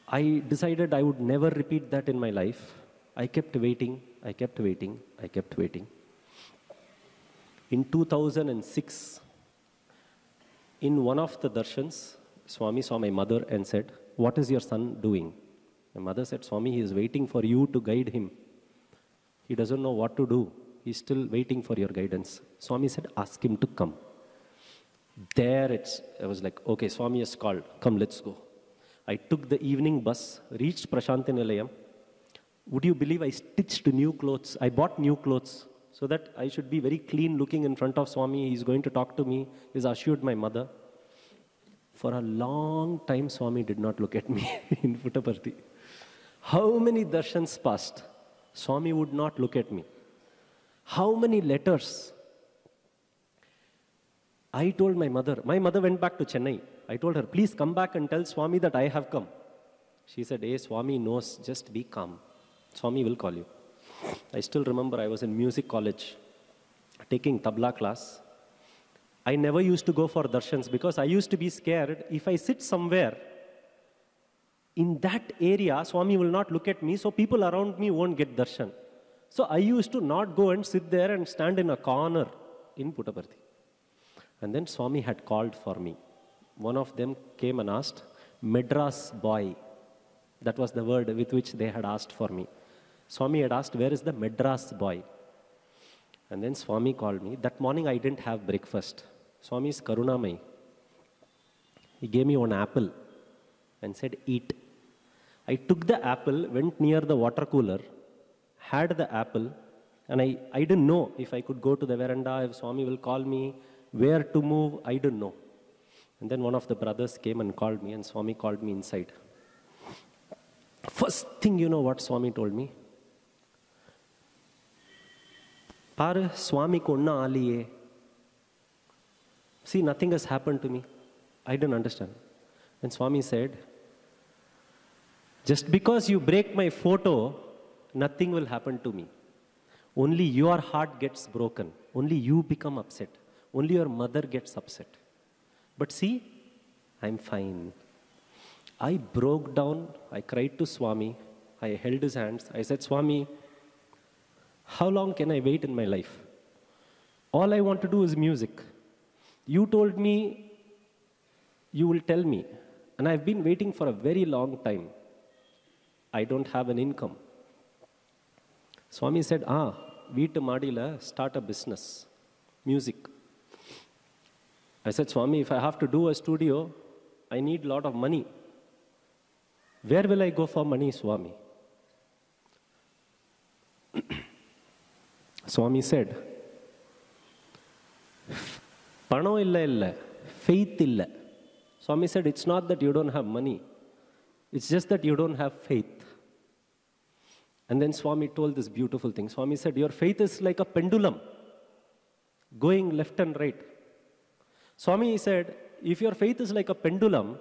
I decided I would never repeat that in my life. I kept waiting. I kept waiting. I kept waiting. In 2006, in one of the darshans, Swami saw my mother and said, What is your son doing? My mother said, Swami, he is waiting for you to guide him. He doesn't know what to do. He's still waiting for your guidance. Swami said, Ask him to come. There it's, I was like, okay, Swami has called. Come, let's go. I took the evening bus, reached Prashanti Nilayam. Would you believe I stitched new clothes? I bought new clothes so that I should be very clean looking in front of Swami. He's going to talk to me. He's assured my mother. For a long time, Swami did not look at me in Puttaparthi. How many darshans passed? Swami would not look at me. How many letters? I told my mother, my mother went back to Chennai. I told her, please come back and tell Swami that I have come. She said, Hey, Swami knows, just be calm. Swami will call you. I still remember I was in music college taking tabla class. I never used to go for darshans because I used to be scared if I sit somewhere in that area, Swami will not look at me, so people around me won't get darshan. So I used to not go and sit there and stand in a corner in Puttaparthi. And then Swami had called for me. One of them came and asked, Madras boy. That was the word with which they had asked for me. Swami had asked, Where is the Madras boy? And then Swami called me. That morning I didn't have breakfast. Swami is Karunamai. He gave me one apple and said, Eat. I took the apple, went near the water cooler, had the apple, and I, I didn't know if I could go to the veranda, if Swami will call me, where to move, I didn't know. And then one of the brothers came and called me, and Swami called me inside. First thing you know what Swami told me? பாரு சுவாமிக்கு ஒன்றும் ஆலியே See, nothing has happened to me. I didn't understand. And Swami said, Just because you break my photo, nothing will happen to me. Only your heart gets broken. Only you become upset. Only your mother gets upset. But see, I'm fine. I broke down. I cried to Swami. I held his hands. I said, Swami, how long can I wait in my life? All I want to do is music. You told me you will tell me. And I've been waiting for a very long time. I don't have an income. Swami said, Ah, வீட்டு மாடியில் start a business, music. I said, Swami, if I have to do a studio, I need a lot of money. Where will I go for money, Swami? Swami said, பணம் இல்லை இல்லை faith இல்லை Swami said, it's not that you don't have money, it's just that you don't have faith. And then Swami told this beautiful thing. Swami said, Your faith is like a pendulum going left and right. Swami said, If your faith is like a pendulum,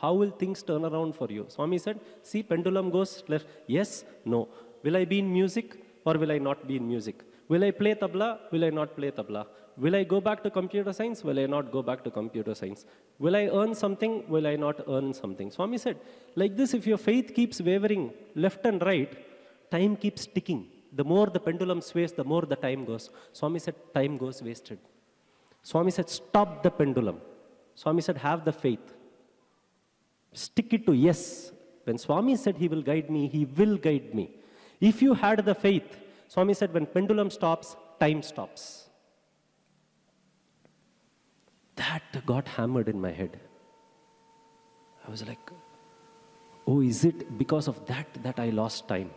how will things turn around for you? Swami said, See, pendulum goes left. Yes, no. Will I be in music or will I not be in music? Will I play tabla? Will I not play tabla? Will I go back to computer science? Will I not go back to computer science? Will I earn something? Will I not earn something? Swami said, like this, if your faith keeps wavering left and right, time keeps ticking. The more the pendulum sways, the more the time goes. Swami said, time goes wasted. Swami said, stop the pendulum. Swami said, have the faith. Stick it to yes. When Swami said he will guide me, he will guide me. If you had the faith, Swami said, when pendulum stops, time stops. That got hammered in my head. I was like, oh, is it because of that that I lost time?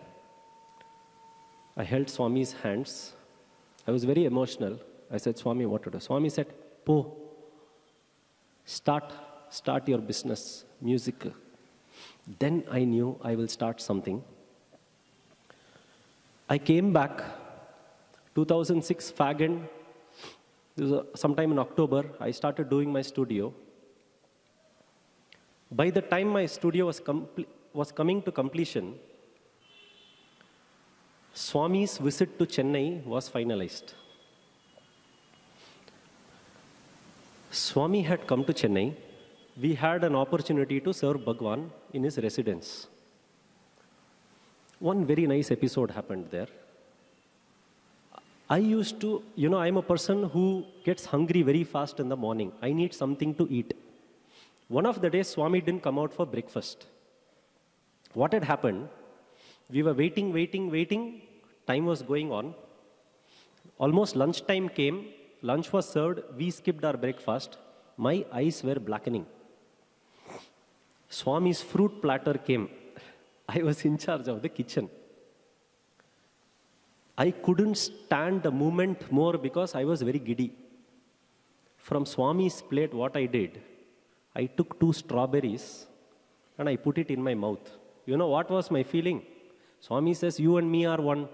I held Swami's hands. I was very emotional. I said, Swami, what to do? Swami said, Po, start, start your business, music. Then I knew I will start something. I came back, 2006 Fagan, this was uh, sometime in October, I started doing my studio. By the time my studio was, was coming to completion, Swami's visit to Chennai was finalized. Swami had come to Chennai. We had an opportunity to serve Bhagwan in his residence. One very nice episode happened there. I used to, you know, I'm a person who gets hungry very fast in the morning. I need something to eat. One of the days, Swami didn't come out for breakfast. What had happened? We were waiting, waiting, waiting. Time was going on. Almost lunchtime came. Lunch was served. We skipped our breakfast. My eyes were blackening. Swami's fruit platter came. I was in charge of the kitchen. I couldn't stand the moment more because I was very giddy. From Swami's plate, what I did, I took two strawberries and I put it in my mouth. You know what was my feeling? Swami says, You and me are one.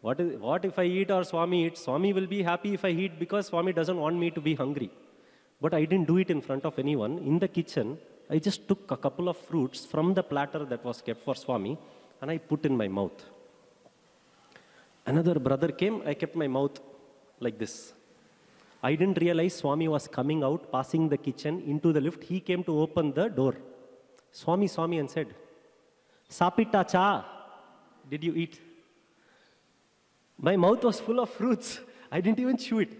What, is, what if I eat or Swami eats? Swami will be happy if I eat because Swami doesn't want me to be hungry. But I didn't do it in front of anyone. In the kitchen, I just took a couple of fruits from the platter that was kept for Swami and I put in my mouth. Another brother came, I kept my mouth like this. I didn't realize Swami was coming out, passing the kitchen into the lift. He came to open the door. Swami saw me and said, Sapita cha, did you eat? My mouth was full of fruits. I didn't even chew it.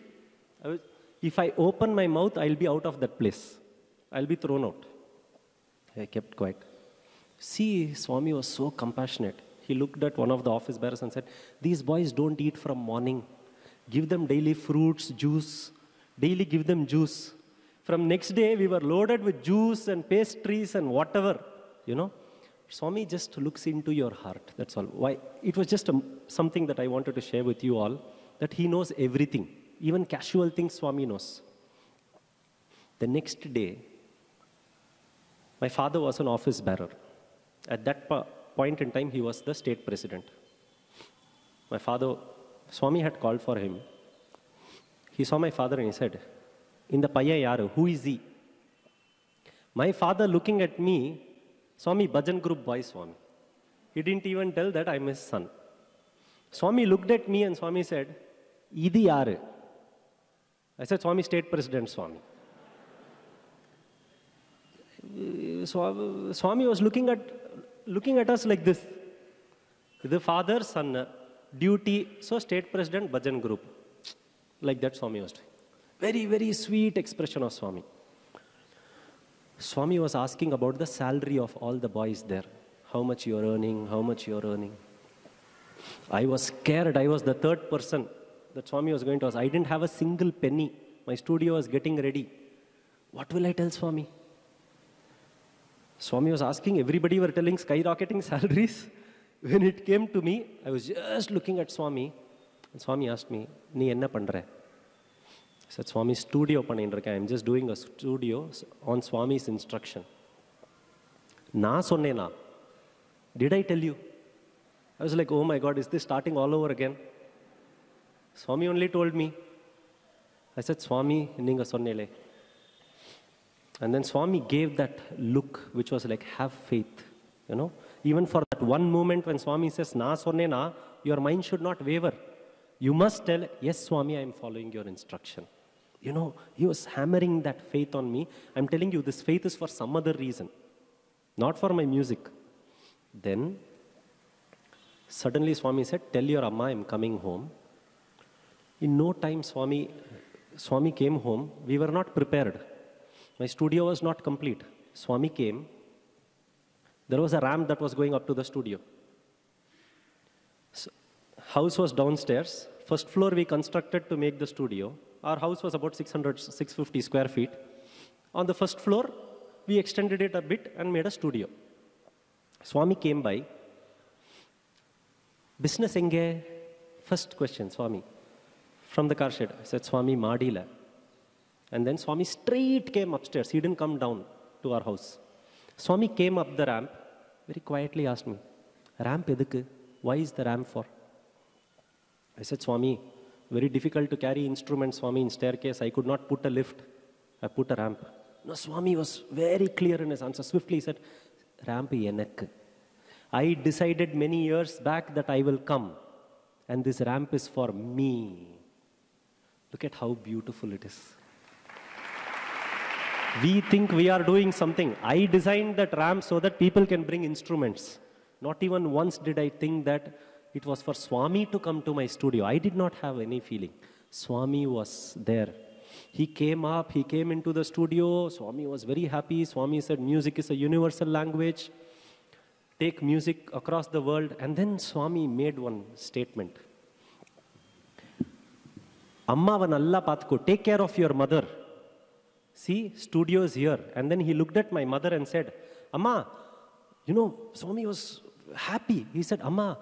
I was, if I open my mouth, I'll be out of that place. I'll be thrown out. I kept quiet. See, Swami was so compassionate. He looked at one of the office bearers and said, These boys don't eat from morning. Give them daily fruits, juice. Daily give them juice. From next day, we were loaded with juice and pastries and whatever, you know. Swami just looks into your heart. That's all. Why? It was just a, something that I wanted to share with you all that he knows everything. Even casual things, Swami knows. The next day, my father was an office bearer. At that po- point in time, he was the state president. My father, Swami had called for him. He saw my father and he said, In the paya yaru, who is he? My father looking at me, Swami Bhajan group boy Swami. He didn't even tell that I'm his son. Swami looked at me and Swami said, Idi yaru? I said, Swami, state president Swami. Swa- Swami was looking at, looking at us like this. The father, son, duty, so state president, Bhajan group. Like that Swami was doing. Very, very sweet expression of Swami. Swami was asking about the salary of all the boys there. How much you're earning, how much you're earning. I was scared. I was the third person that Swami was going to ask. I didn't have a single penny. My studio was getting ready. What will I tell Swami? Swami was asking, everybody were telling skyrocketing salaries. When it came to me, I was just looking at Swami. And Swami asked me, நீ என்ன பண்ற? I said, Swami, studio பண்ணிட்டு இருக்கேன். I'm just doing a studio on Swami's instruction. நான் சொன்னேனா? Did I tell you? I was like, oh my God, is this starting all over again? Swami only told me. I said, Swami, நீங்க சொன்னேலே. And then Swami gave that look, which was like, have faith. You know, even for that one moment when Swami says, Na sonnena, your mind should not waver. You must tell, Yes, Swami, I am following your instruction. You know, he was hammering that faith on me. I'm telling you, this faith is for some other reason, not for my music. Then, suddenly Swami said, Tell your Amma I'm coming home. In no time, Swami, Swami came home. We were not prepared. My studio was not complete. Swami came. There was a ramp that was going up to the studio. So, house was downstairs. First floor we constructed to make the studio. Our house was about 600, 650 square feet. On the first floor, we extended it a bit and made a studio. Swami came by. Business enge? First question, Swami. From the car shed. I said, Swami, Madila. And then Swami straight came upstairs. He didn't come down to our house. Swami came up the ramp, very quietly asked me, Ramp edukku? Why is the ramp for? I said, Swami, very difficult to carry instruments, Swami, in staircase. I could not put a lift. I put a ramp. No, Swami was very clear in his answer. Swiftly he said, Ramp enakku. I decided many years back that I will come. And this ramp is for me. Look at how beautiful it is. We think we are doing something. I designed that ramp so that people can bring instruments. Not even once did I think that it was for Swami to come to my studio. I did not have any feeling. Swami was there. He came up, he came into the studio. Swami was very happy. Swami said, Music is a universal language. Take music across the world. And then Swami made one statement. அம்மாவை நல்லா பார்த்துக்கோ take care of your mother. See, studio is here. And then he looked at my mother and said, Amma, you know, Swami was happy. He said, Amma,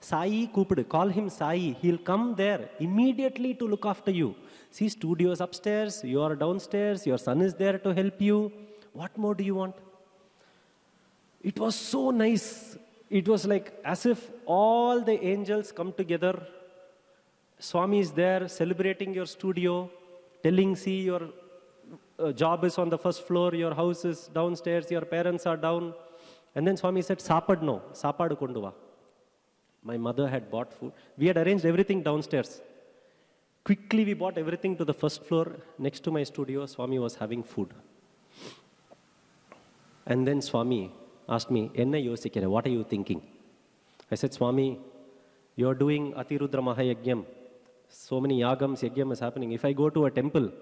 Sai Kupid, call him Sai. He'll come there immediately to look after you. See, studio is upstairs, you are downstairs, your son is there to help you. What more do you want? It was so nice. It was like as if all the angels come together. Swami is there celebrating your studio, telling, see, your uh, job is on the first floor, your house is downstairs, your parents are down. And then Swami said, Sapad no, Sapadu konduva. My mother had bought food. We had arranged everything downstairs. Quickly, we bought everything to the first floor. Next to my studio, Swami was having food. And then Swami asked me, Enna yosikere, what are you thinking? I said, Swami, you're doing Atirudra Mahayajnam. So many yagams, yajnam is happening. If I go to a temple,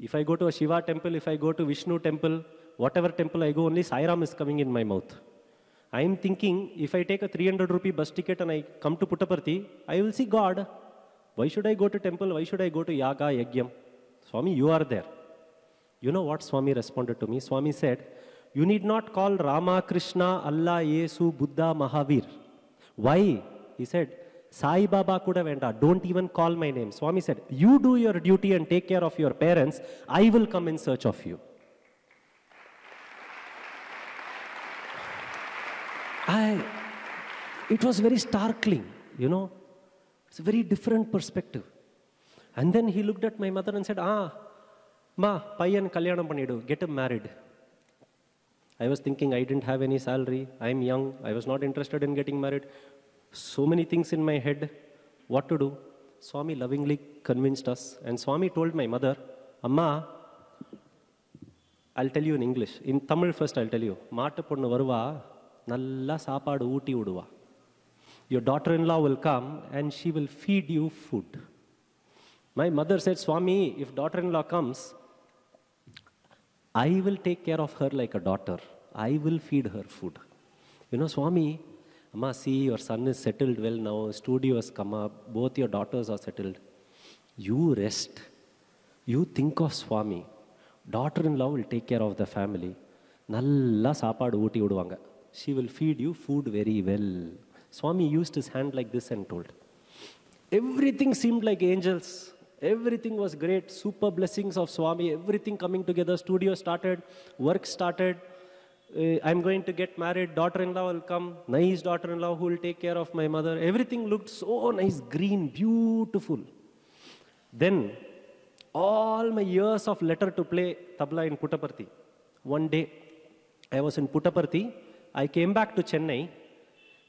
if I go to a Shiva temple, if I go to Vishnu temple, whatever temple I go, only Sairam is coming in my mouth. I am thinking, if I take a 300 rupee bus ticket and I come to Puttaparthi, I will see God. Why should I go to temple? Why should I go to Yaga, Yajnam? Swami, you are there. You know what Swami responded to me? Swami said, You need not call Rama, Krishna, Allah, Yesu, Buddha, Mahavir. Why? He said, Sai Baba kuda venda. Don't even call my name. Swami said, you do your duty and take care of your parents. I will come in search of you. I, it was very startling, you know. It's a very different perspective. And then he looked at my mother and said, ah, ma, payan kalyanam panidu, get him married. I was thinking I didn't have any salary, I'm young, I was not interested in getting married So many things in my head. What to do? Swami lovingly convinced us. And Swami told my mother, Amma, I'll tell you in English. In Tamil first, I'll tell you. மாட்டு பொண்ணு வருவா நல்லா சாப்பாடு ஊட்டி விடுவா Your daughter-in-law will come and she will feed you food. My mother said, Swami, if daughter-in-law comes, I will take care of her like a daughter. I will feed her food. You know, Swami, Amma, see, your son is settled well now. Studio has come up. Both your daughters are settled. You rest. You think of Swami. Daughter-in-law will take care of the family. நல்லா சாப்பாடு ஊட்டி விடுவாங்க she will feed you food very well swami used his hand like this and told everything seemed like angels everything was great super blessings of swami everything coming together studio started work started Uh, i'm going to get married daughter-in-law will come nice daughter-in-law who will take care of my mother. Everything looked so nice green beautiful. Then all my years of letter to play tabla in puttaparthi. One day i was in puttaparthi. I came back to chennai.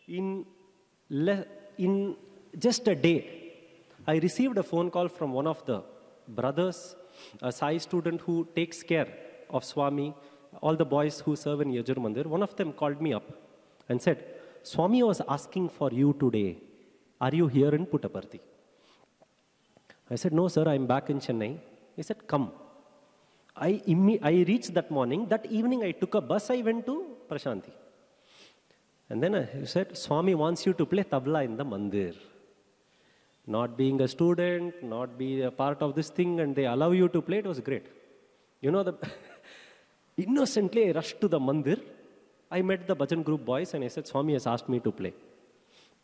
In in just a day i received a phone call from one of the brothers a sai student who takes care of swami all the boys who serve in yajur mandir one of them called me up and said swami was asking for you today are you here in puttaparthi I said, No, sir, I'm back in Chennai. He said, Come. I, I reached that morning. That evening, I took a bus. I went to Prashanti. And then uh, he said, Swami wants you to play tabla in the mandir. Not being a student, not be a part of this thing, and they allow you to play, it was great. You know, the innocently I rushed to the mandir. I met the bhajan group boys and I said, Swami has asked me to play.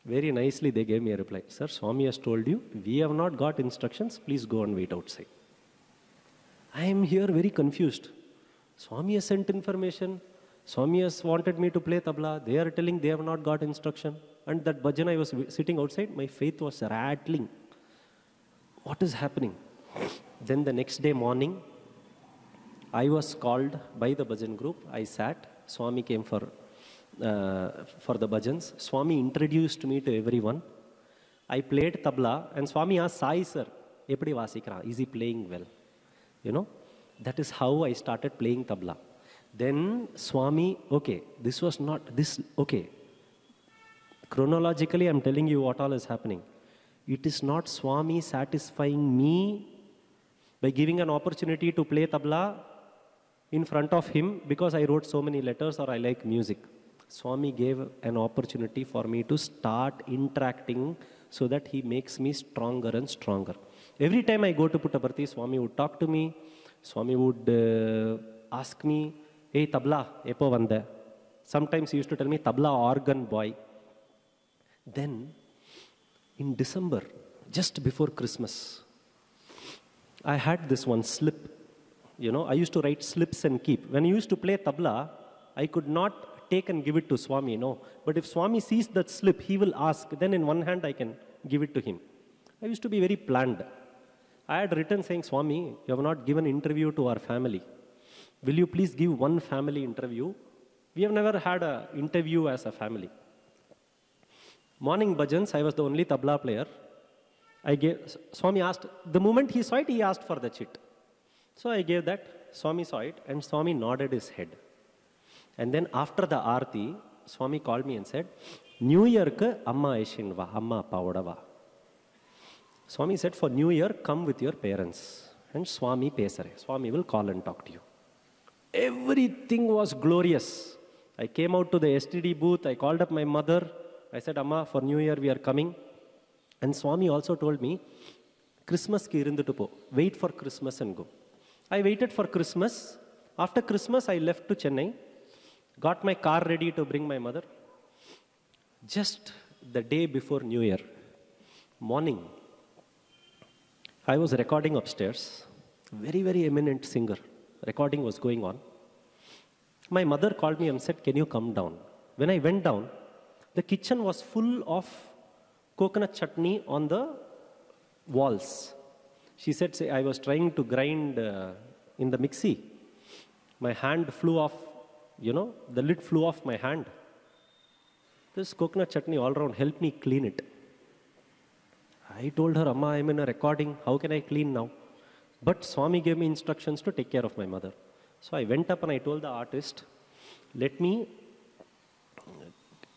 Very nicely, they gave me a reply. Sir, Swami has told you, we have not got instructions. Please go and wait outside. I am here very confused. Swami has sent information. Swami has wanted me to play tabla. They are telling they have not got instruction. And that bhajan, I was sitting outside, my faith was rattling. What is happening? Then the next day morning, I was called by the bhajan group. I sat. Swami came for, uh, for the bhajans. Swami introduced me to everyone. I played tabla and Swami asked Sai sir, எப்படி வாசிக்கிறான் is he playing well? You know, that is how I started playing tabla. Then Swami, okay, this was not this, okay. Chronologically, I'm telling you what all is happening. It is not Swami satisfying me by giving an opportunity to play tabla in front of him because I wrote so many letters or I like music. Swami gave an opportunity for me to start interacting so that he makes me stronger and stronger. Every time I go to Puttaparthi, Swami would talk to me. Swami would uh, ask me, Hey, tabla, epo vanda? Sometimes he used to tell me, tabla organ boy. Then, in December, just before Christmas, I had this one slip. You know, I used to write slips and keep. When I used to play tabla, I could not take and give it to Swami, no. But if Swami sees that slip, he will ask. Then in one hand, I can give it to him. I used to be very planned. I had written saying, Swami, you have not given interview to our family. Will you please give one family interview? We have never had an interview as a family. Morning bhajans, I was the only tabla player. I gave, Swami asked, the moment he saw it, he asked for the chit. So I gave that, Swami saw it, and Swami nodded his head. And then after the arti, Swami called me and said, New Year ku amma Aishinva, amma appa va. Swami said, for New Year, come with your parents. And Swami pesare. Swami will call and talk to you. Everything was glorious. I came out to the STD booth. I called up my mother. I said, Amma, for New Year we are coming. And Swami also told me, Christmas ki irundutu po. Wait for Christmas and go. I waited for Christmas. After Christmas, I left to Chennai. Got my car ready to bring my mother. Just the day before New Year, morning, I was recording upstairs. Very, very eminent singer. Recording was going on. My mother called me and said, Can you come down? When I went down, the kitchen was full of coconut chutney on the walls. She said, say, I was trying to grind uh, in the mixie. My hand flew off you know, the lid flew off my hand. This coconut chutney all around, help me clean it. I told her, Amma, I'm in a recording. How can I clean now? But Swami gave me instructions to take care of my mother. So I went up and I told the artist, let me,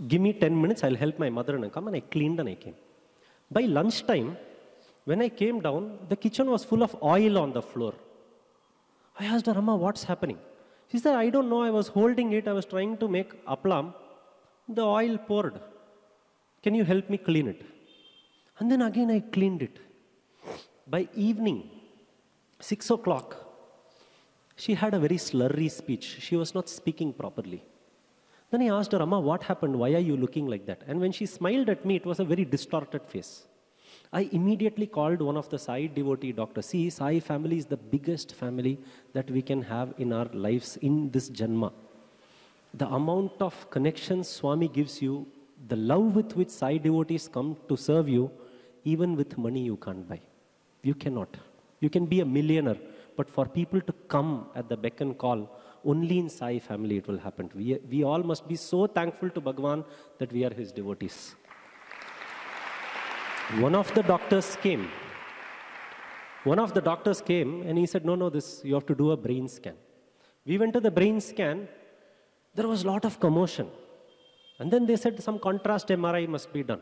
give me 10 minutes, I'll help my mother and I come. And I cleaned and I came. By lunchtime, when I came down, the kitchen was full of oil on the floor. I asked her, Amma, what's happening? She said, I don't know. I was holding it. I was trying to make aplam. The oil poured. Can you help me clean it? And then again I cleaned it. By evening, six o'clock, she had a very slurry speech. She was not speaking properly. Then I asked her, Amma, what happened? Why are you looking like that? And when she smiled at me, it was a very distorted face. I immediately called one of the Sai devotee doctors. See, Sai family is the biggest family that we can have in our lives in this Janma. The amount of connections Swami gives you, the love with which Sai devotees come to serve you, even with money you can't buy. You cannot. You can be a millionaire, but for people to come at the beck and call, only in Sai family it will happen. We, we all must be so thankful to Bhagwan that we are his devotees. One of the doctors came. One of the doctors came and he said, No, no, this you have to do a brain scan. We went to the brain scan, there was a lot of commotion. And then they said some contrast MRI must be done.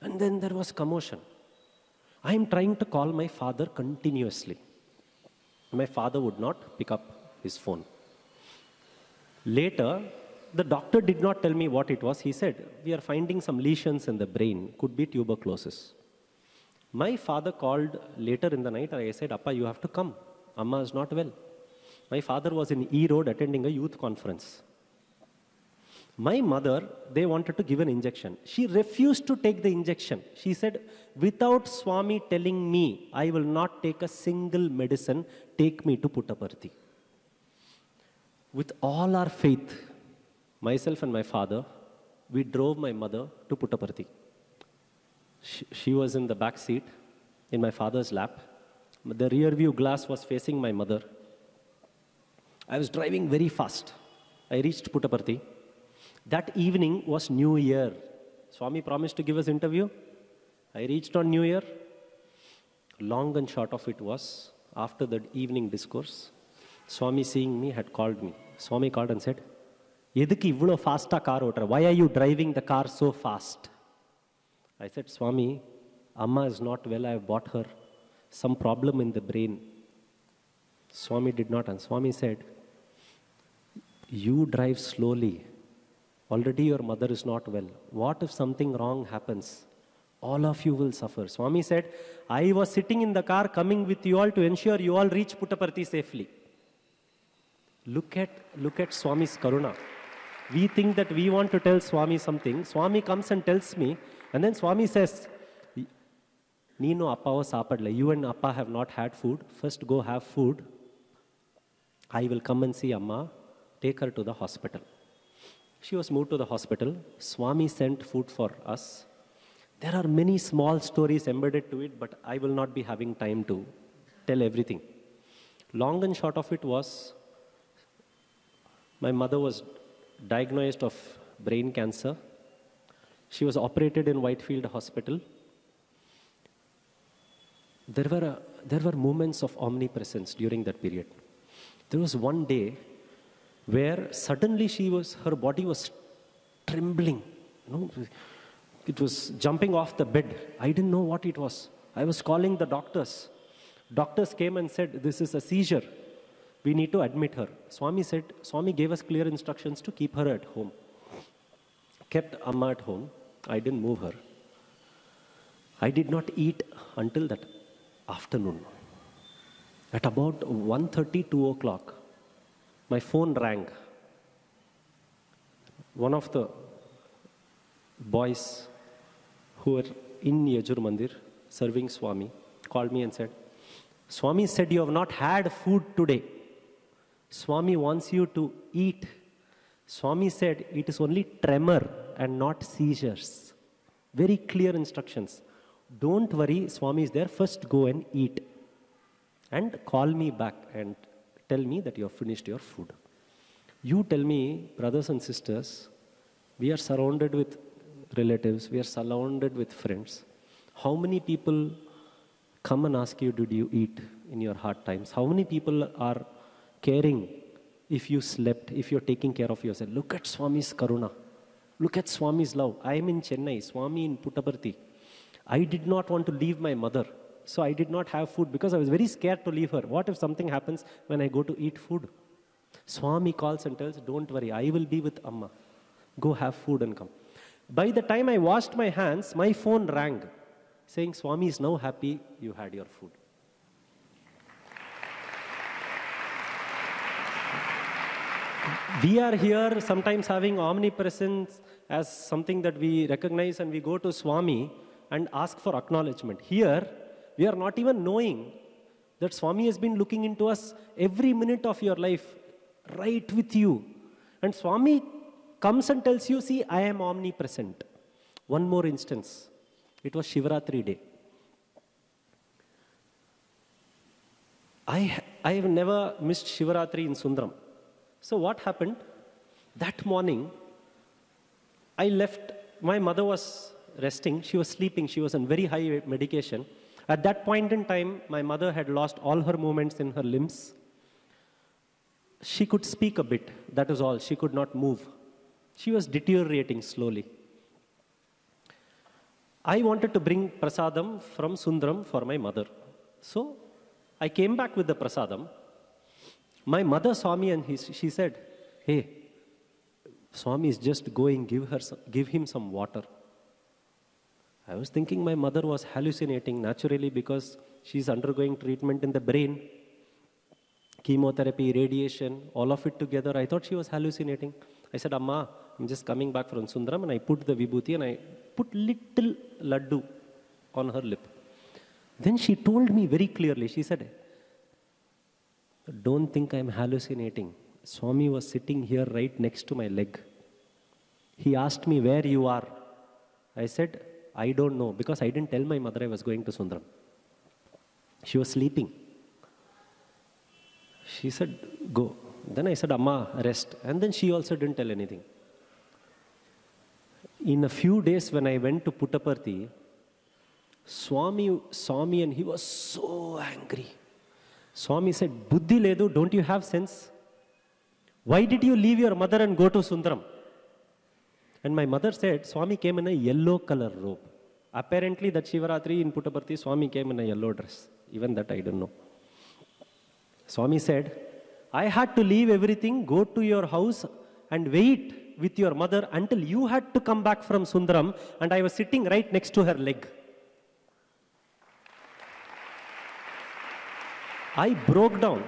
And then there was commotion. I am trying to call my father continuously. My father would not pick up his phone. Later, the doctor did not tell me what it was. He said, We are finding some lesions in the brain, could be tuberculosis. My father called later in the night and I said, Appa, you have to come. Amma is not well. My father was in E Road attending a youth conference. My mother, they wanted to give an injection. She refused to take the injection. She said, Without Swami telling me, I will not take a single medicine, take me to Puttaparthi. With all our faith, myself and my father, we drove my mother to Puttaparthi. She, she was in the back seat in my father's lap. The rear view glass was facing my mother. I was driving very fast. I reached Puttaparthi. That evening was New Year. Swami promised to give us interview. I reached on New Year. Long and short of it was, after the evening discourse, Swami seeing me had called me. Swami called and said, எதுக்கு இவ்வளோ ஃபாஸ்ட்டாக car ஓட்டுற why are you driving the car so fast I said Swami Amma is not well I have bought her some problem in the brain Swami did not and Swami said you drive slowly already your mother is not well what if something wrong happens all of you will suffer Swami said I was sitting in the car coming with you all to ensure you all reach Puttaparthi safely look at look at swami's karuna We think that we want to tell Swami something. Swami comes and tells me, and then Swami says, Nino Appa was. You and Appa have not had food. First go have food. I will come and see Amma. Take her to the hospital. She was moved to the hospital. Swami sent food for us. There are many small stories embedded to it, but I will not be having time to tell everything. Long and short of it was my mother was diagnosed of brain cancer. She was operated in Whitefield Hospital. There were, a, there were moments of omnipresence during that period. There was one day where suddenly she was, her body was trembling. You know, it was jumping off the bed. I didn't know what it was. I was calling the doctors. Doctors came and said, This is a seizure. We need to admit her. Swami said, Swami gave us clear instructions to keep her at home. Kept Amma at home. I didn't move her. I did not eat until that afternoon. At about 1.30, 2 o'clock, my phone rang. One of the boys who were in Yajur Mandir serving Swami called me and said, Swami said you have not had food today. Swami wants you to eat. Swami said it is only tremor and not seizures. Very clear instructions. Don't worry, Swami is there. First go and eat. And call me back and tell me that you have finished your food. You tell me, brothers and sisters, we are surrounded with relatives, we are surrounded with friends. How many people come and ask you, Did you eat in your hard times? How many people are caring if you slept, if you're taking care of yourself? Look at Swami's Karuna. Look at Swami's love. I am in Chennai, Swami in Puttaparthi. I did not want to leave my mother. So I did not have food because I was very scared to leave her. What if something happens when I go to eat food? Swami calls and tells, Don't worry, I will be with Amma. Go have food and come. By the time I washed my hands, my phone rang saying, Swami is now happy you had your food. We are here sometimes having omnipresence as something that we recognize and we go to Swami and ask for acknowledgement. Here, we are not even knowing that Swami has been looking into us every minute of your life, right with you. And Swami comes and tells you, See, I am omnipresent. One more instance. It was Shivaratri day. I, I have never missed Shivaratri in Sundram. So, what happened? That morning, I left, my mother was resting, she was sleeping, she was on very high medication. At that point in time, my mother had lost all her movements in her limbs. She could speak a bit, that is all. She could not move. She was deteriorating slowly. I wanted to bring prasadam from Sundram for my mother. So I came back with the prasadam. My mother saw me and he, she said, Hey, Swami is just going, give, her some, give him some water. I was thinking my mother was hallucinating naturally because she's undergoing treatment in the brain, chemotherapy, radiation, all of it together. I thought she was hallucinating. I said, Amma, I'm just coming back from Sundram and I put the vibhuti and I put little laddu on her lip. Then she told me very clearly, she said, Don't think I'm hallucinating. Swami was sitting here right next to my leg. He asked me where you are. I said, I don't know because I didn't tell my mother I was going to Sundram. She was sleeping. She said, Go. Then I said, Amma, rest. And then she also didn't tell anything. In a few days, when I went to Puttaparthi, Swami saw me and he was so angry. Swami said, Buddhi ledu, don't you have sense? Why did you leave your mother and go to Sundram? And my mother said, Swami came in a yellow color robe. Apparently, that Shivaratri in Puttaparthi, Swami came in a yellow dress. Even that I don't know. Swami said, I had to leave everything, go to your house and wait with your mother until you had to come back from Sundram and I was sitting right next to her leg. I broke down.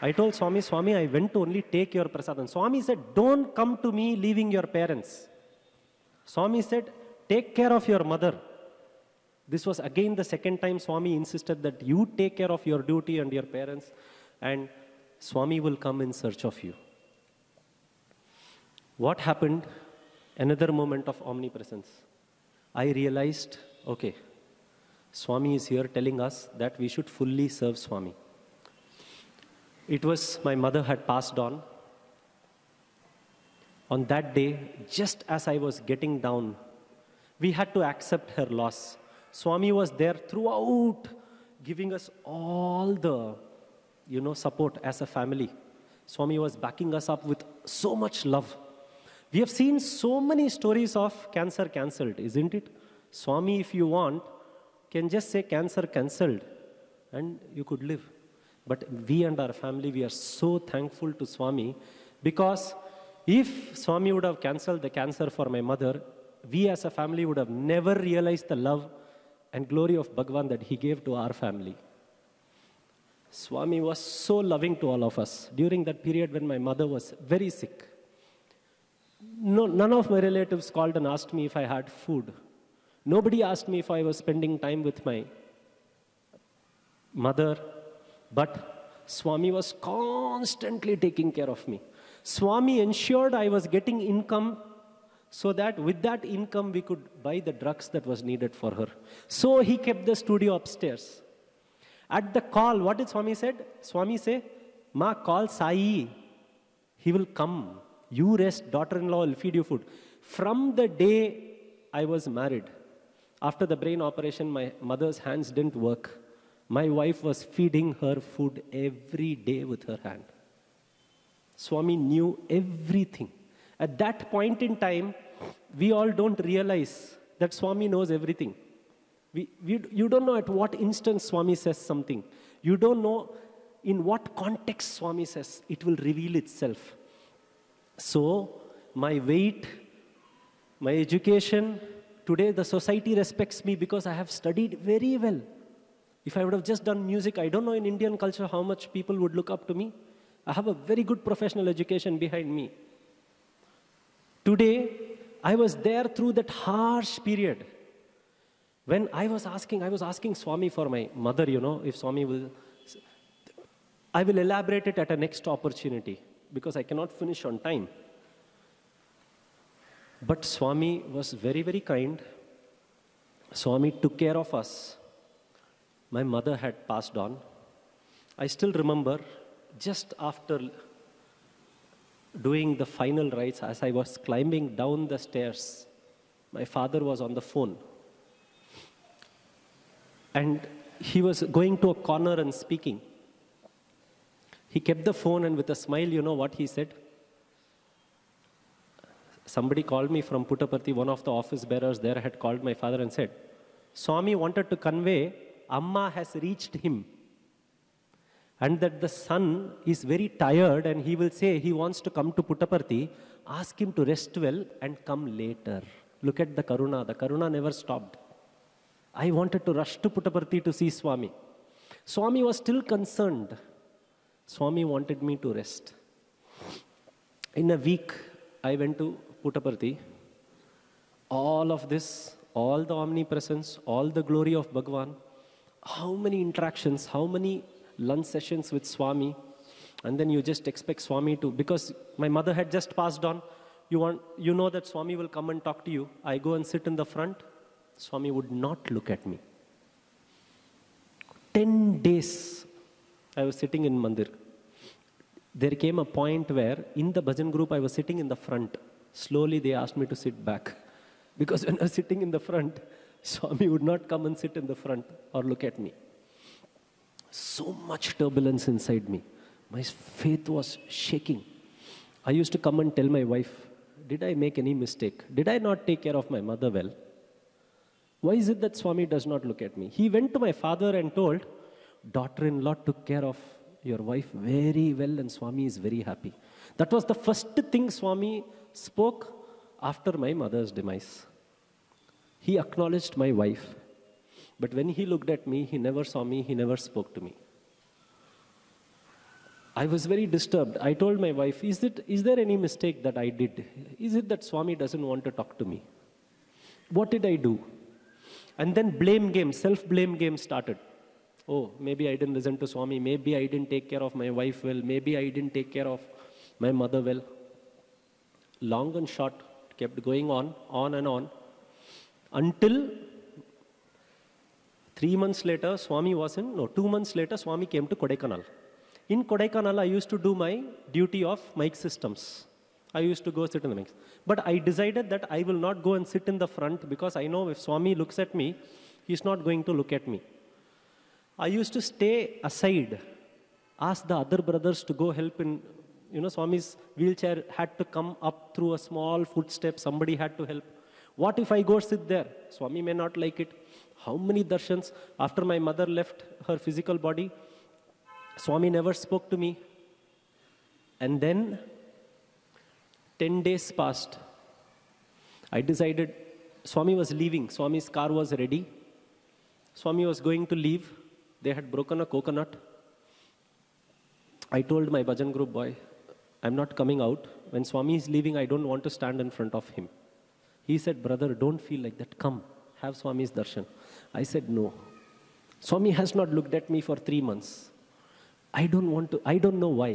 I told Swami, Swami, I went to only take your prasadam. Swami said, Don't come to me leaving your parents. Swami said, Take care of your mother. This was again the second time Swami insisted that you take care of your duty and your parents, and Swami will come in search of you. What happened? Another moment of omnipresence. I realized, okay, Swami is here telling us that we should fully serve Swami. It was my mother had passed on. On that day, just as I was getting down, we had to accept her loss. Swami was there throughout, giving us all the, you know, support as a family. Swami was backing us up with so much love. We have seen so many stories of cancer cancelled, isn't it? Swami, if you want, can just say cancer cancelled and you could live. But we and our family, we are so thankful to Swami because if Swami would have cancelled the cancer for my mother, we as a family would have never realized the love and glory of Bhagwan that he gave to our family. Swami was so loving to all of us during that period when my mother was very sick. No, none of my relatives called and asked me if I had food. Nobody asked me if I was spending time with my mother, but Swami was constantly taking care of me. Swami ensured I was getting income so that with that income we could buy the drugs that was needed for her. So he kept the studio upstairs. At the call, what did Swami said? Swami say, Ma call Sai. He will come. You rest, daughter in law will feed you food. From the day I was married, after the brain operation, my mother's hands didn't work. My wife was feeding her food every day with her hand. Swami knew everything. At that point in time, we all don't realize that Swami knows everything. We, we, you don't know at what instant Swami says something. You don't know in what context Swami says. It will reveal itself. So, my weight, my education, today the society respects me because I have studied very well. If I would have just done music, I don't know in Indian culture how much people would look up to me. I have a very good professional education behind me. Today, I was there through that harsh period. When I was asking, I was asking Swami for my mother, you know, if Swami will. I will elaborate it at a next opportunity because I cannot finish on time. But Swami was very, very kind. Swami took care of us. My mother had passed on. I still remember just after doing the final rites, as I was climbing down the stairs, my father was on the phone. And he was going to a corner and speaking. He kept the phone and with a smile, you know what he said? Somebody called me from Puttaparthi, one of the office bearers there had called my father and said, Swami wanted to convey, Amma has reached him. And that the son is very tired and he will say he wants to come to Puttaparthi, ask him to rest well and come later. Look at the Karuna. The Karuna never stopped. I wanted to rush to Puttaparthi to see Swami. Swami was still concerned. Swami wanted me to rest. In a week, I went to Puttaparthi. All of this, all the omnipresence, all the glory of Bhagwan, how many interactions, how many lunch sessions with Swami, and then you just expect Swami to, because my mother had just passed on, you, want, you know that Swami will come and talk to you. I go and sit in the front, Swami would not look at me. 10 days I was sitting in Mandir. There came a point where in the bhajan group I was sitting in the front. Slowly they asked me to sit back. Because when I was sitting in the front, Swami would not come and sit in the front or look at me. So much turbulence inside me. My faith was shaking. I used to come and tell my wife, Did I make any mistake? Did I not take care of my mother well? Why is it that Swami does not look at me? He went to my father and told, Daughter in law took care of your wife very well, and Swami is very happy. That was the first thing Swami spoke after my mother's demise. He acknowledged my wife, but when he looked at me, he never saw me, he never spoke to me. I was very disturbed. I told my wife, is, it, is there any mistake that I did? Is it that Swami doesn't want to talk to me? What did I do? And then blame game, self blame game started. Oh, maybe I didn't listen to Swami. Maybe I didn't take care of my wife well. Maybe I didn't take care of my mother well. Long and short, kept going on, on and on. Until three months later, Swami was in, no, two months later, Swami came to Kodaikanal. In Kodaikanal, I used to do my duty of mic systems. I used to go sit in the mics. But I decided that I will not go and sit in the front because I know if Swami looks at me, he's not going to look at me. I used to stay aside, ask the other brothers to go help in, you know, Swami's wheelchair had to come up through a small footstep, somebody had to help. What if I go sit there? Swami may not like it. How many darshans after my mother left her physical body? Swami never spoke to me. And then 10 days passed. I decided Swami was leaving. Swami's car was ready. Swami was going to leave. They had broken a coconut. I told my bhajan group boy, I'm not coming out. When Swami is leaving, I don't want to stand in front of him. He said, Brother, don't feel like that. Come, have Swami's darshan. I said, No. Swami has not looked at me for three months. I don't want to, I don't know why.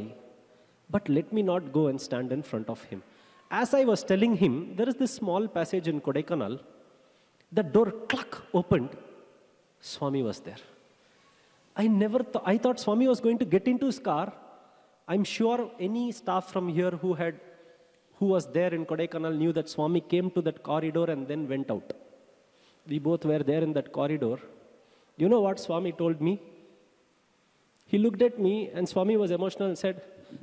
But let me not go and stand in front of him. As I was telling him, there is this small passage in Kodaikanal. The door cluck opened. Swami was there. I never thought, I thought Swami was going to get into his car I'm sure any staff from here who had who was there in Kodaikanal knew that Swami came to that corridor and then went out. We both were there in that corridor. You know what Swami told me? He looked at me and Swami was emotional and said,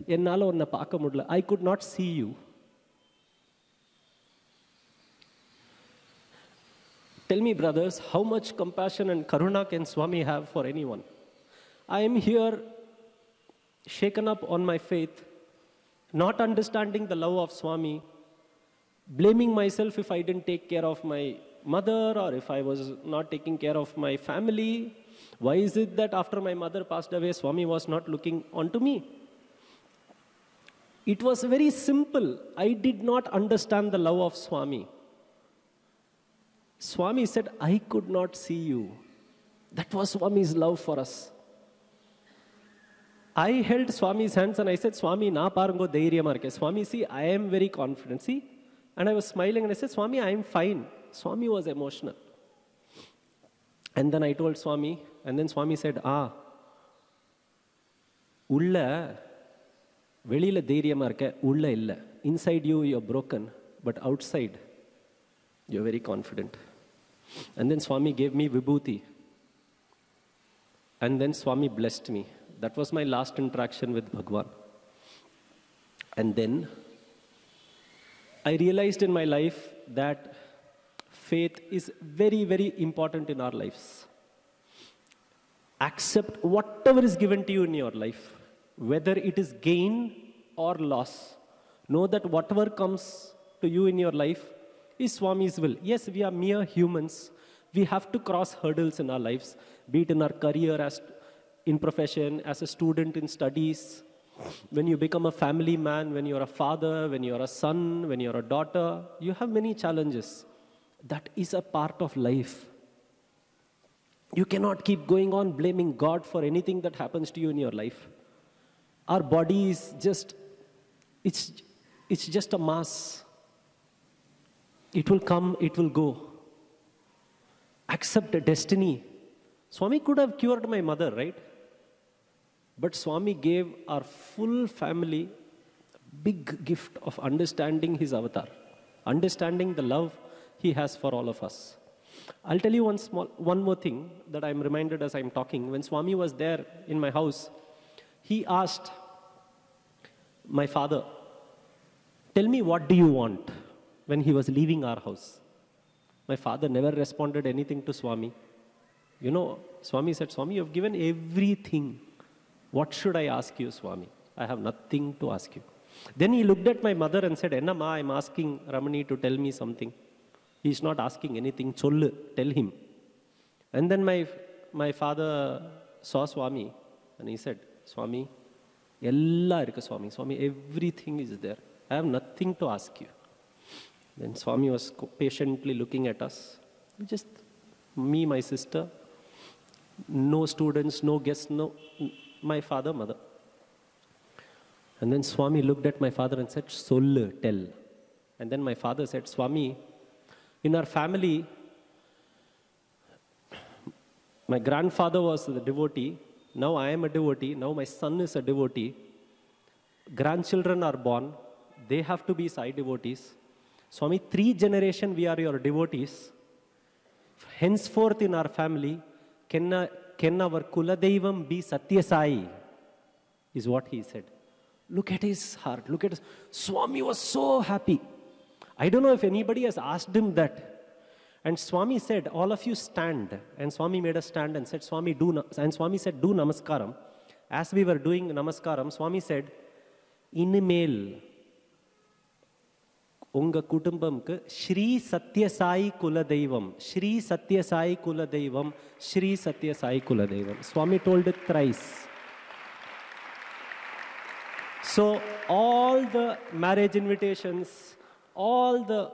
I could not see you. Tell me, brothers, how much compassion and karuna can Swami have for anyone? I am here shaken up on my faith not understanding the love of Swami, blaming myself if I didn't take care of my mother or if I was not taking care of my family. Why is it that after my mother passed away, Swami was not looking onto me? It was very simple. I did not understand the love of Swami. Swami said, I could not see you. That was Swami's love for us. I held Swami's hands and I said, Swami, na parango dhairyama irukke. Swami, see, I am very confident. See? And I was smiling and I said, Swami, I am fine. Swami was emotional. And then I told Swami, and then Swami said, Ah, உள்ள வெளியில தைரியமா இருக்க உள்ள இல்ல inside you you broken but out side you very confident and then Swami gave me vibhuti and then Swami blessed me that was my last interaction with bhagwan and then i realized in my life that faith is very very important in our lives accept whatever is given to you in your life, whether it is gain or loss. Know that whatever comes to you in your life is Swami's will. Yes, we are mere humans. We have to cross hurdles in our lives, be it in our career, as in profession, as a student in studies. When you become a family man, when you're a father, when you're a son, when you're a daughter, you have many challenges. That is a part of life. You cannot keep going on blaming God for anything that happens to you in your life. Our body is just, it's, it's just a mass. It will come, it will go. Accept destiny. Swami could have cured my mother, right? But Swami gave our full family a big gift of understanding his avatar, understanding the love he has for all of us. I'll tell you one, small, one more thing that I'm reminded as I'm talking. When Swami was there in my house, he asked my father, Tell me what do you want when he was leaving our house. My father never responded anything to Swami. You know, Swami said, Swami, you've given everything. What should I ask you, Swami? I have nothing to ask you. Then he looked at my mother and said, Ennama, I'm asking Ramani to tell me something. He's not asking anything. Sollu, tell him. And then my, my father saw Swami and he said, Swami, எல்லா இருக்கு Swami. Swami, everything is there. I have nothing to ask you. Then Swami was co- patiently looking at us. Just me, my sister, no students, no guests, no my father, mother. And then Swami looked at my father and said, Sollu, tell. And then my father said, Swami, in our family, my grandfather was the devotee. Now I am a devotee. Now my son is a devotee. Grandchildren are born. They have to be Sai devotees. Swami, three generation we are your devotees. Henceforth in our family, can, can our Kuladeivam be Sathya Sai? Is what he said. Look at his heart. Look at his. Swami was so happy. I don't know if anybody has asked him that. And Swami said, All of you stand. And Swami made us stand and said, Swami, do. And Swami said, Do namaskaram. As we were doing namaskaram, Swami said, Inmail. உங்க குடும்பம்க்கு ஸ்ரீ சத்யசாயி குலதெய்வம் ஸ்ரீ சத்யசாயி குலதெய்வம் ஸ்ரீ சத்யசாயி குலதெய்வம் Swami told it thrice. So all the marriage invitations, all the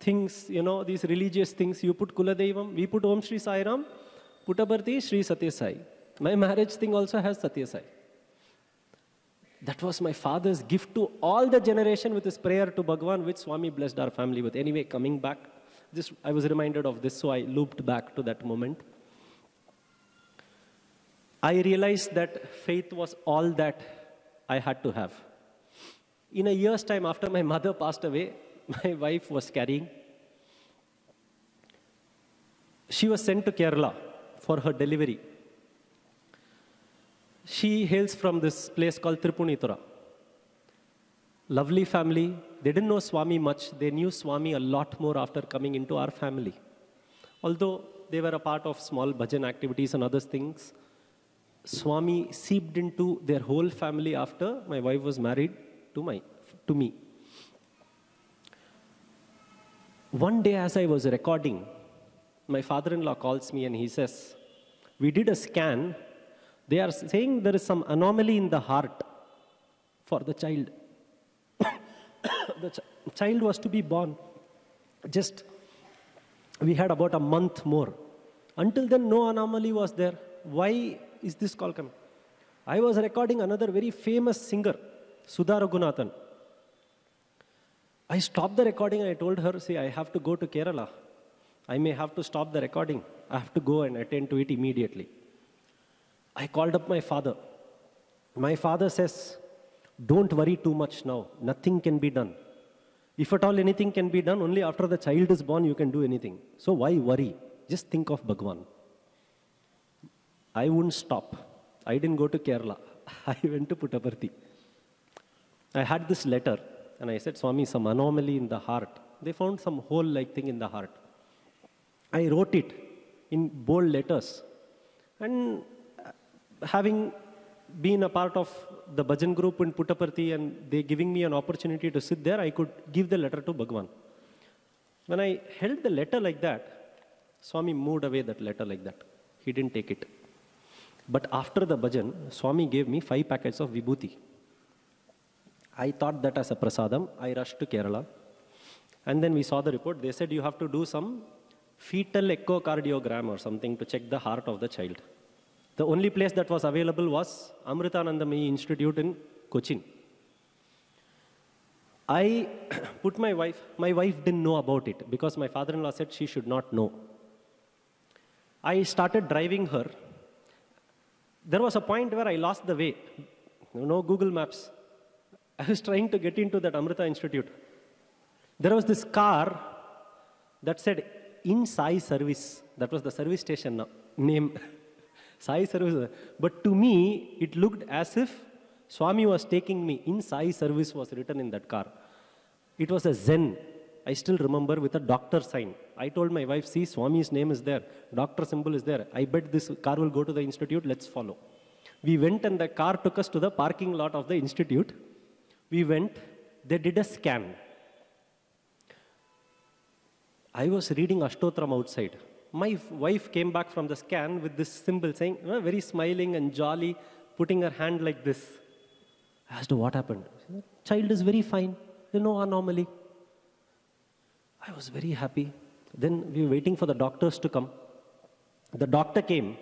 things, you know, these religious things, you put Kuladevam, we put Om Shri Sai Ram, Puttaparthi Shri Satya Sai. My marriage That was my father's gift to all the generation with his prayer to Bhagwan, which Swami blessed our family with. Anyway, coming back, just I was reminded of this, so I looped back to that moment. I realized that faith was all that I had to have. In a year's time after my mother passed away, my wife was carrying. She was sent to Kerala for her delivery. She hails from this place called Tripunitura. Lovely family. They didn't know Swami much. They knew Swami a lot more after coming into our family. Although they were a part of small bhajan activities and other things, Swami seeped into their whole family after my wife was married to, my, to me. One day, as I was recording, my father in law calls me and he says, We did a scan. They are saying there is some anomaly in the heart for the child. the ch- child was to be born. Just, we had about a month more. Until then, no anomaly was there. Why is this call coming? I was recording another very famous singer, Sudha Raghunathan. I stopped the recording I told her, see, I have to go to Kerala. I may have to stop the recording. I have to go and attend to it immediately. I called up my father. My father says, don't worry too much now. Nothing can be done. If at all anything can be done, only after the child is born you can do anything. So why worry? Just think of Bhagwan. I wouldn't stop. I didn't go to Kerala. I went to Puttaparthi. I had this letter and I said, Swami, some anomaly in the heart. They found some hole like thing in the heart. I wrote it in bold letters. And having been a part of the bhajan group in Puttaparthi and they giving me an opportunity to sit there, I could give the letter to Bhagwan. When I held the letter like that, Swami moved away that letter like that. He didn't take it. But after the bhajan, Swami gave me five packets of vibhuti. I thought that as a prasadam. I rushed to Kerala. And then we saw the report. They said you have to do some fetal echocardiogram or something to check the heart of the child. The only place that was available was Amritanandamayi Institute in Cochin. I put my wife, my wife didn't know about it because my father in law said she should not know. I started driving her. There was a point where I lost the way. No Google Maps. I was trying to get into that Amrita Institute. There was this car that said in Sai service. That was the service station name. Sai service. But to me, it looked as if Swami was taking me. In Sai service was written in that car. It was a Zen. I still remember with a doctor sign. I told my wife, see, Swami's name is there. Doctor symbol is there. I bet this car will go to the institute. Let's follow. We went and the car took us to the parking lot of the institute. We went. They did a scan. I was reading Ashtotram outside. My wife came back from the scan with this symbol saying, uh, very smiling and jolly, putting her hand like this. I asked her, what happened? Said, Child is very fine. There's no anomaly. I was very happy. Then we were waiting for the doctors to come. The doctor came.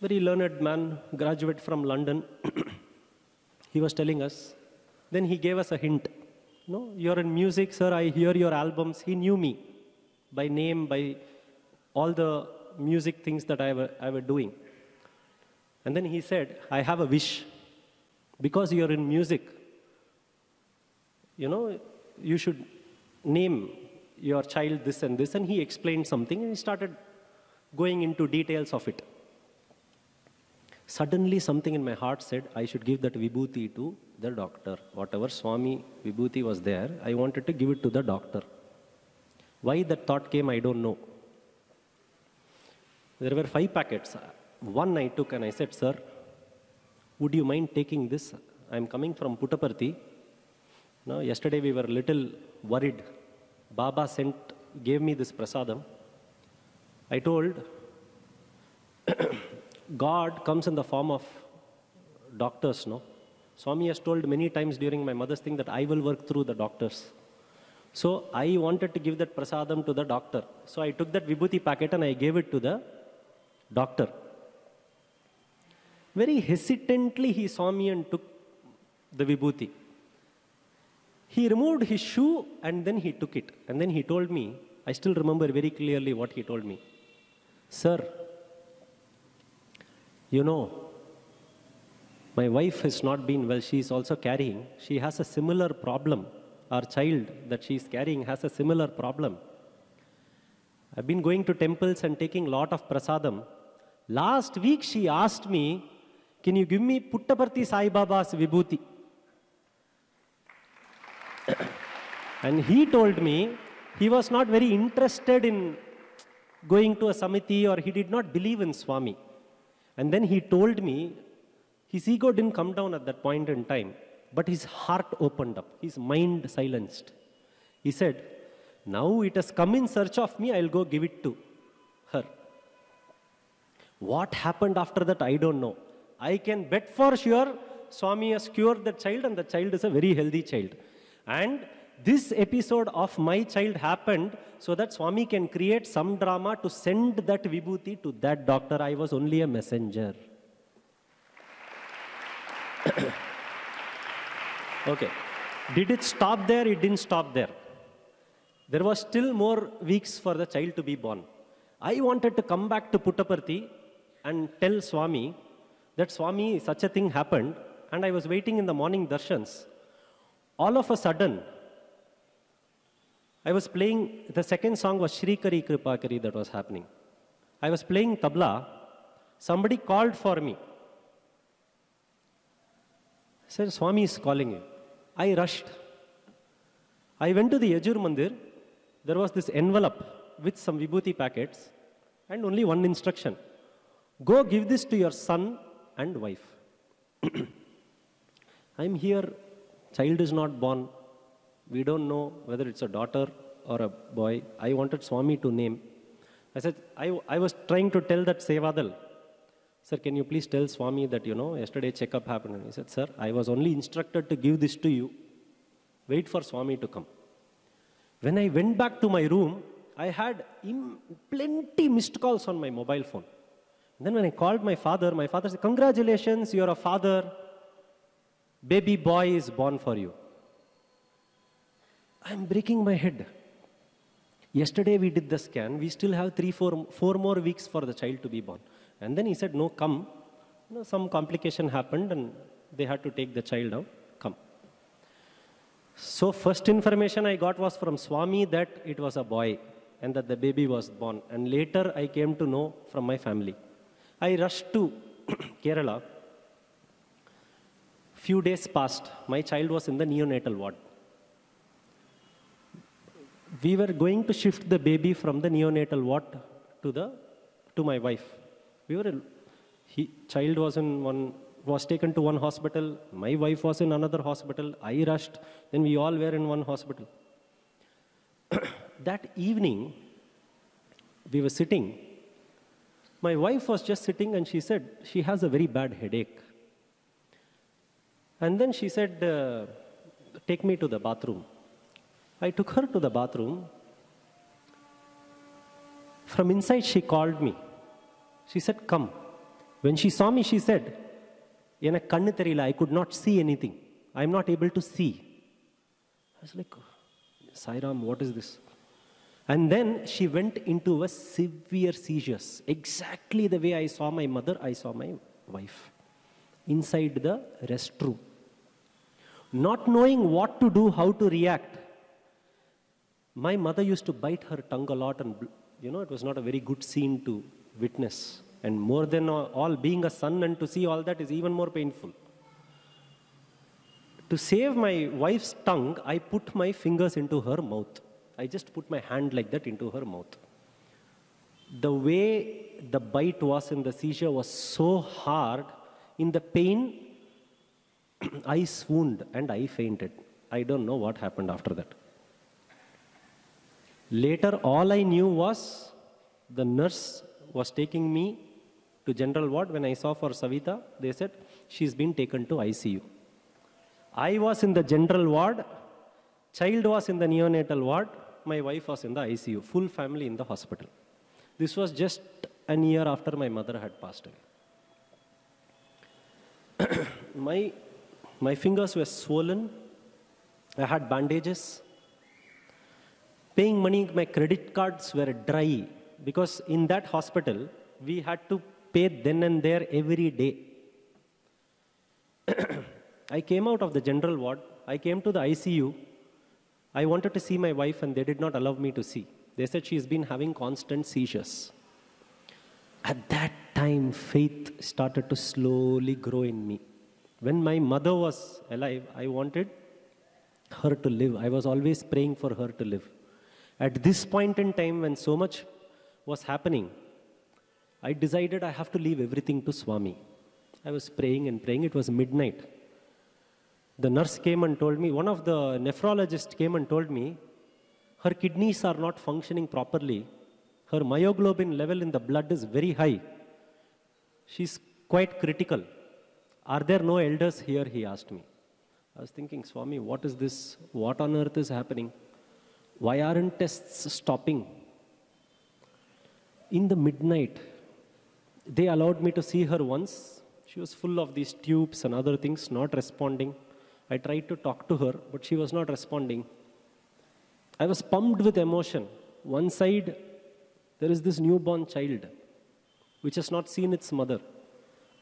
Very learned man, graduate from London. he was telling us. Then he gave us a hint. No, you're in music, sir. I hear your albums. He knew me by name, by all the music things that I were, I were doing. And then he said, I have a wish. Because you're in music, you know, you should name your child this and this. And he explained something and he started going into details of it. Suddenly, something in my heart said, I should give that vibhuti to the doctor. Whatever Swami vibhuti was there, I wanted to give it to the doctor. Why that thought came, I don't know. There were five packets. One I took and I said, Sir, would you mind taking this? I'm coming from Puttaparthi. Now, yesterday we were a little worried. Baba sent, gave me this prasadam. I told, God comes in the form of doctors, no? Swami has told many times during my mother's thing that I will work through the doctors. So I wanted to give that prasadam to the doctor. So I took that vibhuti packet and I gave it to the doctor. Very hesitantly he saw me and took the vibhuti. He removed his shoe and then he took it. And then he told me, I still remember very clearly what he told me. Sir, you know, My wife has not been well. She is also carrying. She has a similar problem. Our child that she is carrying has a similar problem. I've been going to temples and taking lot of prasadam. Last week she asked me, "Can you give me Puttaparthi Sai Baba's vibhuti?" and he told me he was not very interested in going to a samiti or he did not believe in Swami. And then he told me his ego didn't come down at that point in time, but his heart opened up, his mind silenced. He said, Now it has come in search of me, I'll go give it to her. What happened after that, I don't know. I can bet for sure Swami has cured the child, and the child is a very healthy child. And this episode of my child happened so that Swami can create some drama to send that vibhuti to that doctor. I was only a messenger. okay. Did it stop there? It didn't stop there. There was still more weeks for the child to be born. I wanted to come back to Puttaparthi and tell Swami that Swami, such a thing happened, and I was waiting in the morning darshans. All of a sudden, I was playing, the second song was Shri Kari Kripakari that was happening. I was playing tabla. Somebody called for me. said, Swami is calling you. I rushed. I went to the Yajur Mandir. There was this envelope with some vibhuti packets and only one instruction. Go give this to your son and wife. I'm here, child is not born. We don't know whether it's a daughter or a boy. I wanted Swami to name. I said, I, I was trying to tell that Sevadal, Sir, can you please tell Swami that, you know, yesterday checkup happened? And he said, Sir, I was only instructed to give this to you. Wait for Swami to come. When I went back to my room, I had plenty missed calls on my mobile phone. And then when I called my father, my father said, Congratulations, you're a father. Baby boy is born for you. I'm breaking my head. Yesterday we did the scan. We still have three, four, four more weeks for the child to be born. And then he said, No, come. You know, some complication happened and they had to take the child out. Come. So, first information I got was from Swami that it was a boy and that the baby was born. And later I came to know from my family. I rushed to Kerala. Few days passed. My child was in the neonatal ward. We were going to shift the baby from the neonatal ward to the to my wife. We were he child was in one was taken to one hospital. My wife was in another hospital. I rushed. Then we all were in one hospital. that evening, we were sitting. My wife was just sitting and she said she has a very bad headache. And then she said, uh, Take me to the bathroom. I took her to the bathroom. From inside, she called me. She said, Come. When she saw me, she said, எனக்கு கண்ணு தெரியல I could not see anything. I am not able to see. I was like, Sairam, what is this? And then she went into a severe seizures. Exactly the way I saw my mother, I saw my wife inside the restroom. Not knowing what to do, how to react. My mother used to bite her tongue a lot, and you know, it was not a very good scene to witness. And more than all, being a son and to see all that is even more painful. To save my wife's tongue, I put my fingers into her mouth. I just put my hand like that into her mouth. The way the bite was in the seizure was so hard. In the pain, I swooned and I fainted. I don't know what happened after that. Later, all I knew was the nurse was taking me to general ward. When I saw for Savita, they said she's been taken to ICU. I was in the general ward, child was in the neonatal ward, my wife was in the ICU, full family in the hospital. This was just an year after my mother had passed away. my, my fingers were swollen, I had bandages. Paying money, my credit cards were dry because in that hospital, we had to pay then and there every day. I came out of the general ward. I came to the ICU. I wanted to see my wife, and they did not allow me to see. They said she's been having constant seizures. At that time, faith started to slowly grow in me. When my mother was alive, I wanted her to live. I was always praying for her to live. At this point in time, when so much was happening, I decided I have to leave everything to Swami. I was praying and praying. It was midnight. The nurse came and told me, one of the nephrologists came and told me, her kidneys are not functioning properly. Her myoglobin level in the blood is very high. She's quite critical. Are there no elders here? He asked me. I was thinking, Swami, what is this? What on earth is happening? Why aren't tests stopping? In the midnight, they allowed me to see her once. She was full of these tubes and other things, not responding. I tried to talk to her, but she was not responding. I was pumped with emotion. One side, there is this newborn child which has not seen its mother.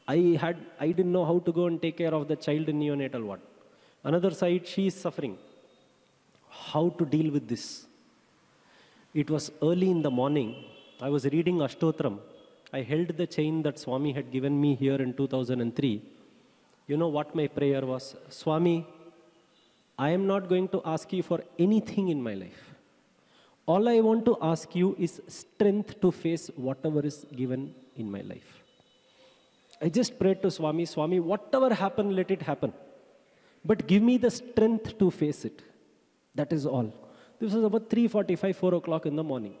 I, had, I didn't know how to go and take care of the child in neonatal ward. Another side, she is suffering. How to deal with this? It was early in the morning. I was reading Ashtotram. I held the chain that Swami had given me here in 2003. You know what my prayer was? Swami, I am not going to ask you for anything in my life. All I want to ask you is strength to face whatever is given in my life. I just prayed to Swami, Swami, whatever happen, let it happen. But give me the strength to face it. That is all. This was about 3.45, 4 o'clock in the morning.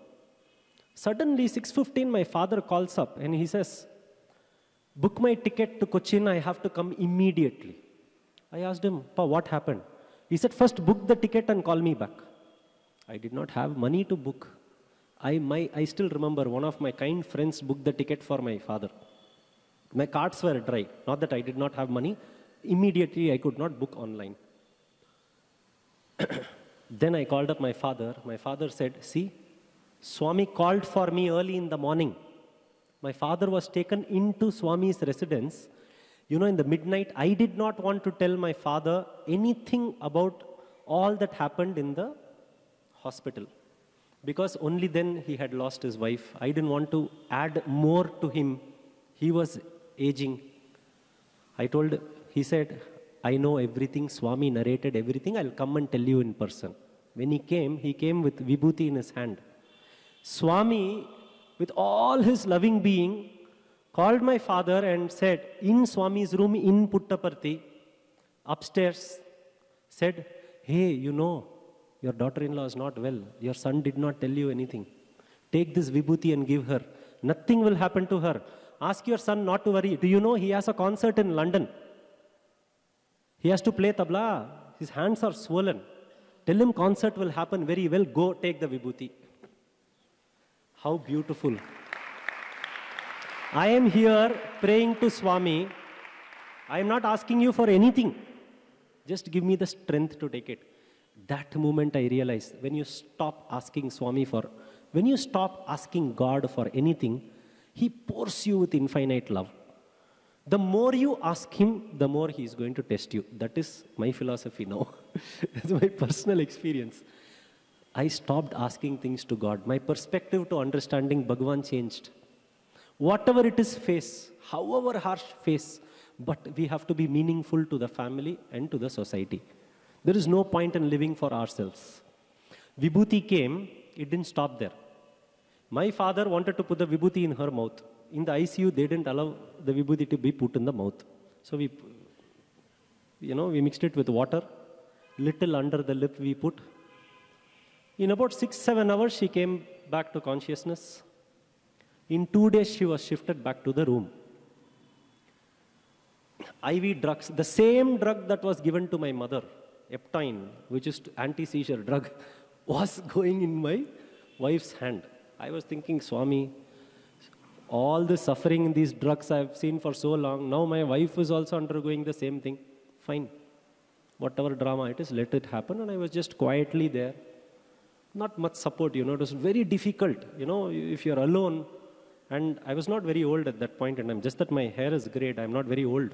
Suddenly, 6.15, my father calls up and he says, book my ticket to Cochin, I have to come immediately. I asked him, Pa, what happened? He said, first book the ticket and call me back. I did not have money to book. I, my, I still remember one of my kind friends booked the ticket for my father. My cards were dry. Not that I did not have money. Immediately, I could not book online. then I called up my father. My father said, See, Swami called for me early in the morning. My father was taken into Swami's residence. You know, in the midnight, I did not want to tell my father anything about all that happened in the hospital because only then he had lost his wife. I didn't want to add more to him. He was aging. I told, he said, I know everything. Swami narrated everything. I'll come and tell you in person. When he came, he came with vibhuti in his hand. Swami, with all his loving being, called my father and said, in Swami's room in Puttaparthi, upstairs, said, Hey, you know, your daughter in law is not well. Your son did not tell you anything. Take this vibhuti and give her. Nothing will happen to her. Ask your son not to worry. Do you know he has a concert in London? He has to play tabla. His hands are swollen. Tell him concert will happen very well. Go take the vibhuti. How beautiful. I am here praying to Swami. I am not asking you for anything. Just give me the strength to take it. That moment I realized when you stop asking Swami for, when you stop asking God for anything, He pours you with infinite love. The more you ask Him, the more He is going to test you. That is my philosophy now. That's my personal experience. I stopped asking things to God. My perspective to understanding Bhagwan changed. Whatever it is, face, however harsh face, but we have to be meaningful to the family and to the society. There is no point in living for ourselves. Vibhuti came, it didn't stop there. My father wanted to put the vibhuti in her mouth. In the ICU, they didn't allow the vibhuti to be put in the mouth. So we, you know, we mixed it with water, little under the lip we put. In about six, seven hours, she came back to consciousness. In two days, she was shifted back to the room. IV drugs, the same drug that was given to my mother, Eptoin, which is anti-seizure drug, was going in my wife's hand. I was thinking, Swami, all the suffering in these drugs I've seen for so long, now my wife is also undergoing the same thing. Fine. Whatever drama it is, let it happen. And I was just quietly there. Not much support, you know, it was very difficult. You know, if you're alone, and I was not very old at that and I'm just that my hair is great, I'm not very old.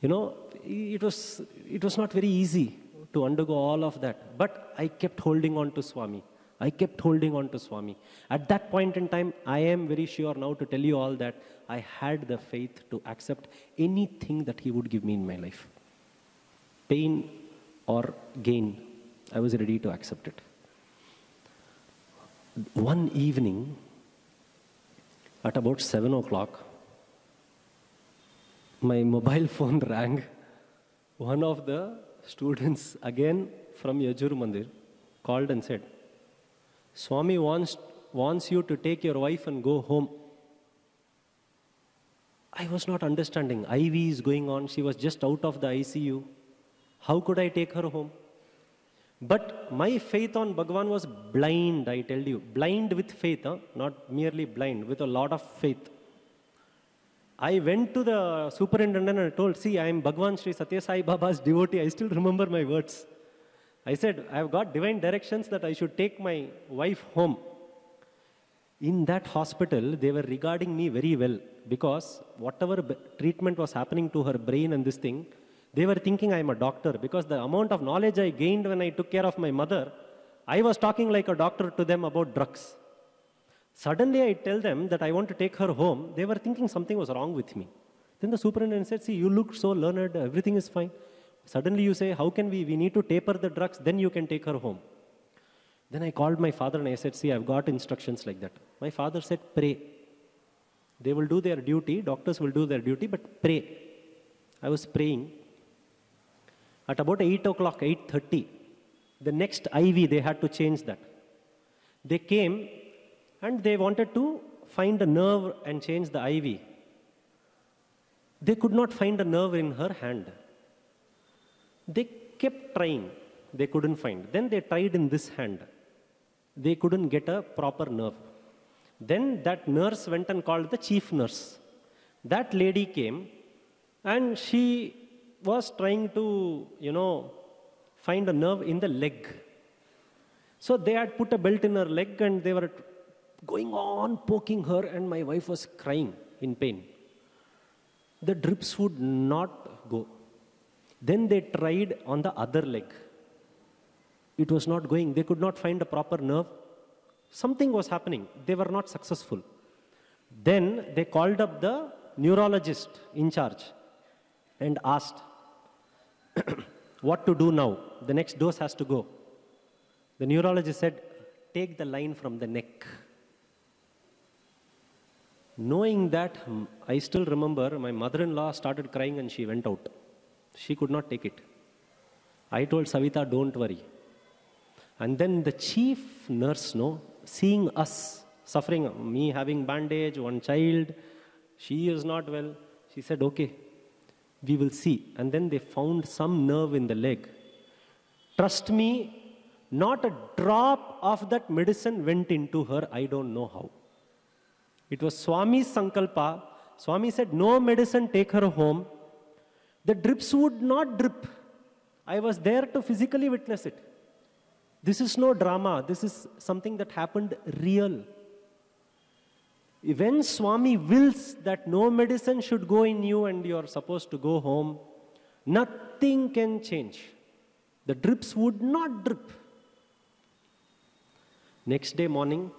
You know, it was, it was not very easy to undergo all of that. But I kept holding on to Swami. I kept holding on to Swami. At that point in time, I am very sure now to tell you all that I had the faith to accept anything that He would give me in my life. Pain or gain, I was ready to accept it. One evening, at about 7 o'clock, my mobile phone rang. One of the students, again from Yajur Mandir, called and said, Swami wants, wants you to take your wife and go home. I was not understanding. IV is going on. She was just out of the ICU. How could I take her home? But my faith on Bhagwan was blind, I tell you. Blind with faith, huh? not merely blind, with a lot of faith. I went to the superintendent and I told, see, I am Bhagwan Sri Sathya Sai Baba's devotee. I still remember my words. I said, I have got divine directions that I should take my wife home. In that hospital, they were regarding me very well because whatever treatment was happening to her brain and this thing, they were thinking I am a doctor because the amount of knowledge I gained when I took care of my mother, I was talking like a doctor to them about drugs. Suddenly, I tell them that I want to take her home. They were thinking something was wrong with me. Then the superintendent said, See, you look so learned, everything is fine. Suddenly, you say, How can we? We need to taper the drugs, then you can take her home. Then I called my father and I said, See, I've got instructions like that. My father said, Pray. They will do their duty, doctors will do their duty, but pray. I was praying. At about 8 o'clock, 8.30, the next IV, they had to change that. They came and they wanted to find a nerve and change the IV. They could not find a nerve in her hand. They kept trying. They couldn't find. Then they tried in this hand. They couldn't get a proper nerve. Then that nurse went and called the chief nurse. That lady came and she was trying to, you know, find a nerve in the leg. So they had put a belt in her leg and they were going on poking her, and my wife was crying in pain. The drips would not go. Then they tried on the other leg. It was not going. They could not find a proper nerve. Something was happening. They were not successful. Then they called up the neurologist in charge and asked, What to do now? The next dose has to go. The neurologist said, Take the line from the neck. Knowing that, mm, I still remember my mother in law started crying and she went out. She could not take it. I told Savita, don't worry. And then the chief nurse, no, seeing us suffering, me having bandage, one child, she is not well, she said, okay, we will see. And then they found some nerve in the leg. Trust me, not a drop of that medicine went into her, I don't know how. It was Swami's Sankalpa. Swami said, No medicine, take her home. The drips would not drip. I was there to physically witness it. This is no drama. This is something that happened real. When Swami wills that no medicine should go in you and you are supposed to go home, nothing can change. The drips would not drip. Next day morning,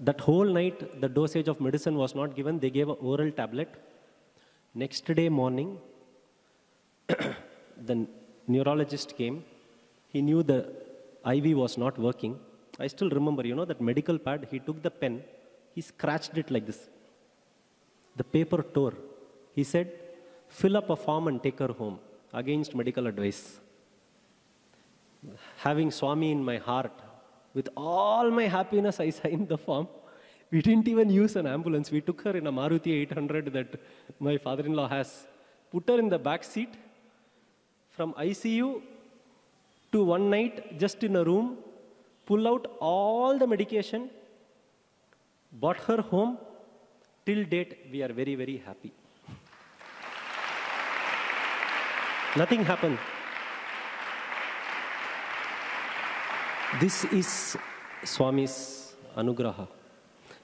that whole night, the dosage of medicine was not given. They gave an oral tablet. Next day morning, the neurologist came. He knew the IV was not working. I still remember, you know, that medical pad. He took the pen, he scratched it like this. The paper tore. He said, fill up a form and take her home against medical advice. Having Swami in my heart, with all my happiness, I signed the form. We didn't even use an ambulance. We took her in a Maruti 800 that my father in law has. Put her in the back seat from ICU to one night just in a room, pull out all the medication, brought her home. Till date, we are very, very happy. Nothing happened. This is Swami's Anugraha.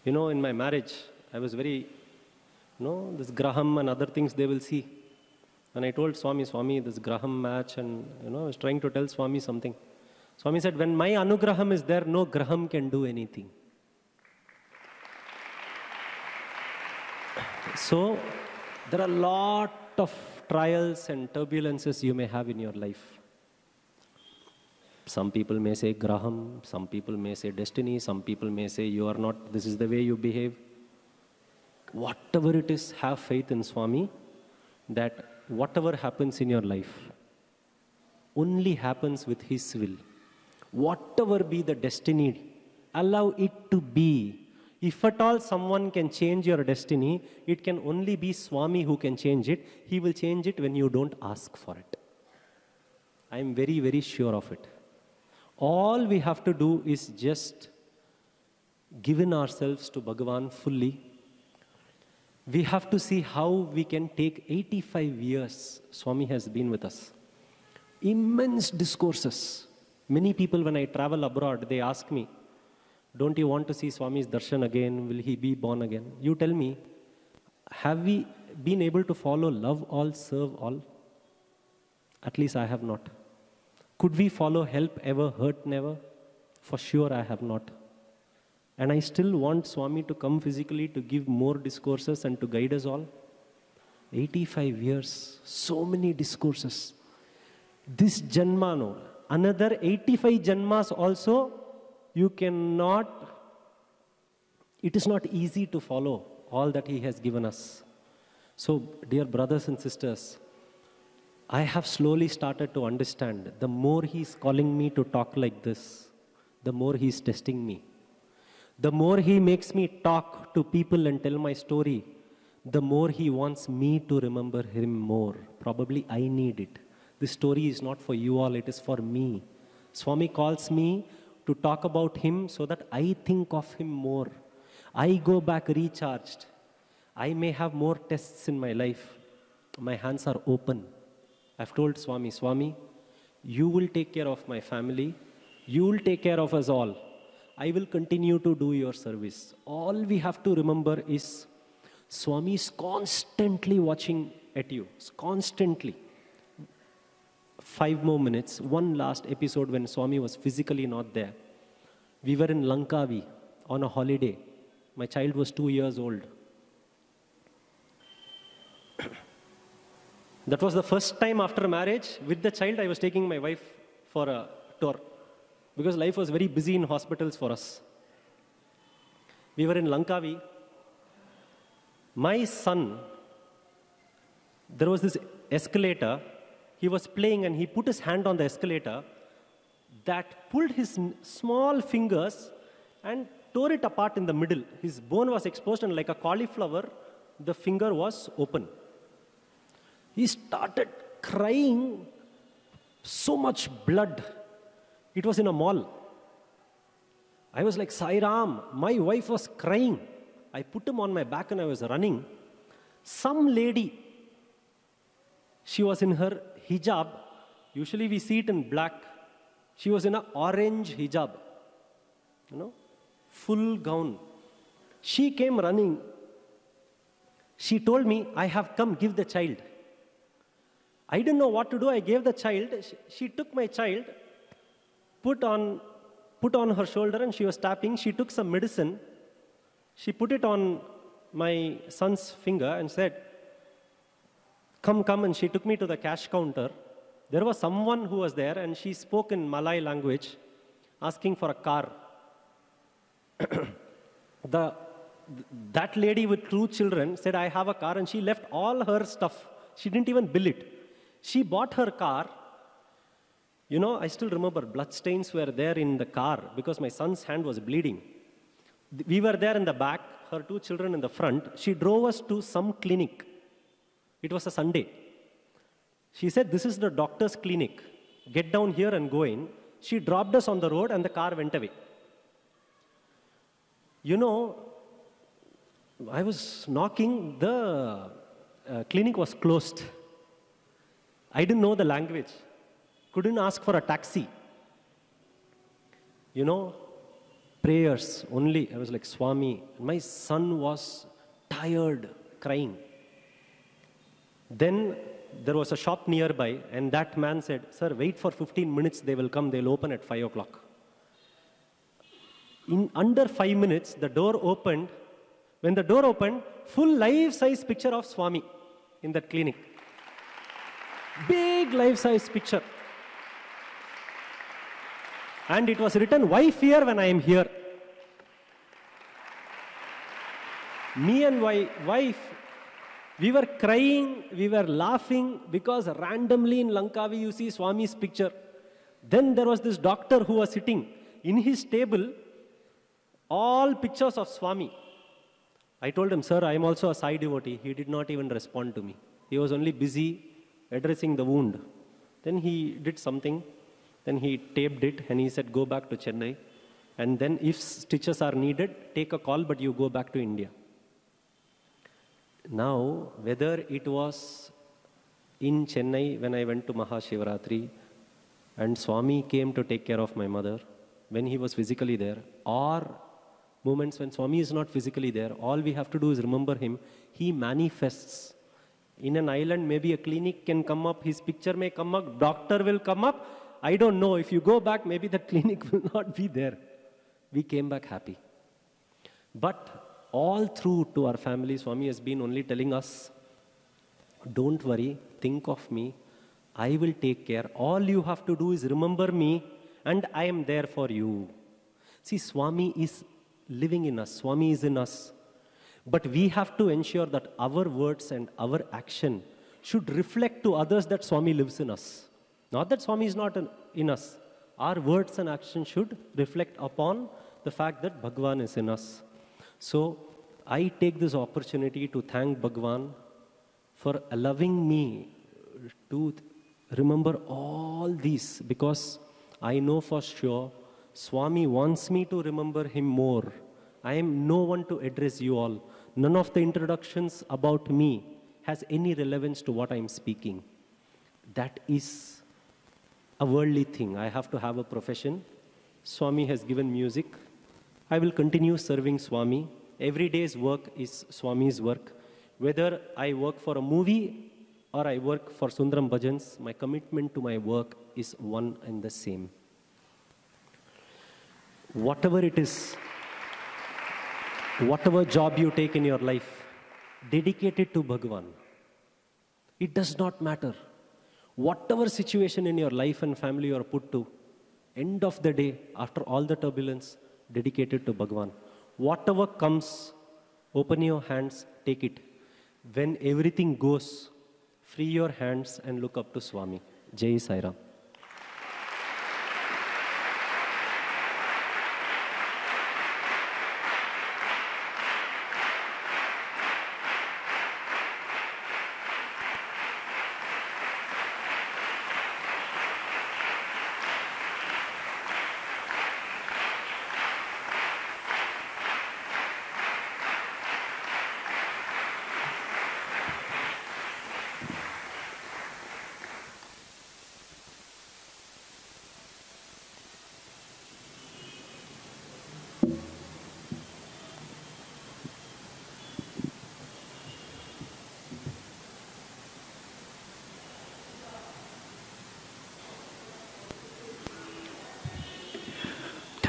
You know, in my marriage, I was very, you know, this Graham and other things they will see. And I told Swami, Swami, this Graham match, and you know, I was trying to tell Swami something. Swami said, when my Anugraham is there, no Graham can do anything. So, there are a lot of trials and turbulences you may have in your life. Some people may say Graham, some people may say destiny, some people may say you are not, this is the way you behave. Whatever it is, have faith in Swami that whatever happens in your life only happens with His will. Whatever be the destiny, allow it to be. If at all someone can change your destiny, it can only be Swami who can change it. He will change it when you don't ask for it. I am very, very sure of it. All we have to do is just give in ourselves to Bhagavan fully. We have to see how we can take 85 years Swami has been with us. Immense discourses. Many people, when I travel abroad, they ask me, Don't you want to see Swami's darshan again? Will he be born again? You tell me, have we been able to follow love all, serve all? At least I have not. Could we follow help ever, hurt never? For sure, I have not. And I still want Swami to come physically to give more discourses and to guide us all. 85 years, so many discourses. This Janma, no, another 85 Janmas also, you cannot, it is not easy to follow all that He has given us. So, dear brothers and sisters, I have slowly started to understand the more He is calling me to talk like this, the more He is testing me. The more He makes me talk to people and tell my story, the more He wants me to remember Him more. Probably I need it. This story is not for you all, it is for me. Swami calls me to talk about Him so that I think of Him more. I go back recharged. I may have more tests in my life. My hands are open. I've told Swami, Swami, you will take care of my family. You will take care of us all. I will continue to do your service. All we have to remember is Swami is constantly watching at you, constantly. Five more minutes, one last episode when Swami was physically not there. We were in Langkawi on a holiday. My child was two years old. that was the first time after marriage with the child I was taking my wife for a tour because life was very busy in hospitals for us. We were in Langkawi. My son, there was this escalator. He was playing and he put his hand on the escalator that pulled his small fingers and tore it apart in the middle. His bone was exposed, and like a cauliflower, the finger was open. He started crying, so much blood. It was in a mall. I was like, Sairam, my wife was crying. I put him on my back and I was running. Some lady, she was in her hijab. Usually we see it in black. She was in an orange hijab, you know, full gown. She came running. She told me, I have come, give the child. I didn't know what to do. I gave the child. She, she took my child, put on, put on her shoulder, and she was tapping. She took some medicine. She put it on my son's finger and said, Come, come. And she took me to the cash counter. There was someone who was there, and she spoke in Malay language, asking for a car. the, that lady with two children said, I have a car, and she left all her stuff. She didn't even bill it. She bought her car. You know, I still remember bloodstains were there in the car because my son's hand was bleeding. We were there in the back, her two children in the front. She drove us to some clinic. It was a Sunday. She said, This is the doctor's clinic. Get down here and go in. She dropped us on the road and the car went away. You know, I was knocking, the uh, clinic was closed. I didn't know the language, couldn't ask for a taxi. You know, prayers only. I was like, Swami. My son was tired, crying. Then there was a shop nearby, and that man said, Sir, wait for 15 minutes, they will come, they'll open at 5 o'clock. In under 5 minutes, the door opened. When the door opened, full life size picture of Swami in that clinic. Big life size picture. And it was written, Why fear when I am here? Me and my wife, we were crying, we were laughing because randomly in Langkawi you see Swami's picture. Then there was this doctor who was sitting in his table, all pictures of Swami. I told him, Sir, I am also a Sai devotee. He did not even respond to me. He was only busy addressing the wound. Then he did something. Then he taped it and he said, Go back to Chennai. And then, if stitches are needed, take a call, but you go back to India. Now, whether it was in Chennai when I went to Mahashivaratri and Swami came to take care of my mother when he was physically there, or moments when Swami is not physically there, all we have to do is remember him. He manifests. In an island, maybe a clinic can come up, his picture may come up, doctor will come up. I don't know. If you go back, maybe the clinic will not be there. We came back happy. But all through to our family, Swami has been only telling us, don't worry, think of me. I will take care. All you have to do is remember me, and I am there for you. See, Swami is living in us, Swami is in us. But we have to ensure that our words and our action should reflect to others that Swami lives in us. Not that Swami is not in- us. Our words and action should reflect upon the fact that Bhagwan is in us. So I take this opportunity to thank Bhagwan for allowing me to remember all these because I know for sure Swami wants me to remember him more. I am no one to address you all. None of the introductions about me has any relevance to what I am speaking. That is a worldly thing. I have to have a profession. Swami has given music. I will continue serving Swami. Every day's work is Swami's work. Whether I work for a movie or I work for Sundaram Bhajans, my commitment to my work is one and the same. Whatever it is, whatever job you take in your life, dedicate it to Bhagwan. It does not matter. Whatever situation in your life and family you are put to, end of the day, after all the turbulence, dedicate it to Bhagwan. Whatever comes, open your hands, take it. When everything goes, free your hands and look up to Swami. Jai Sairam.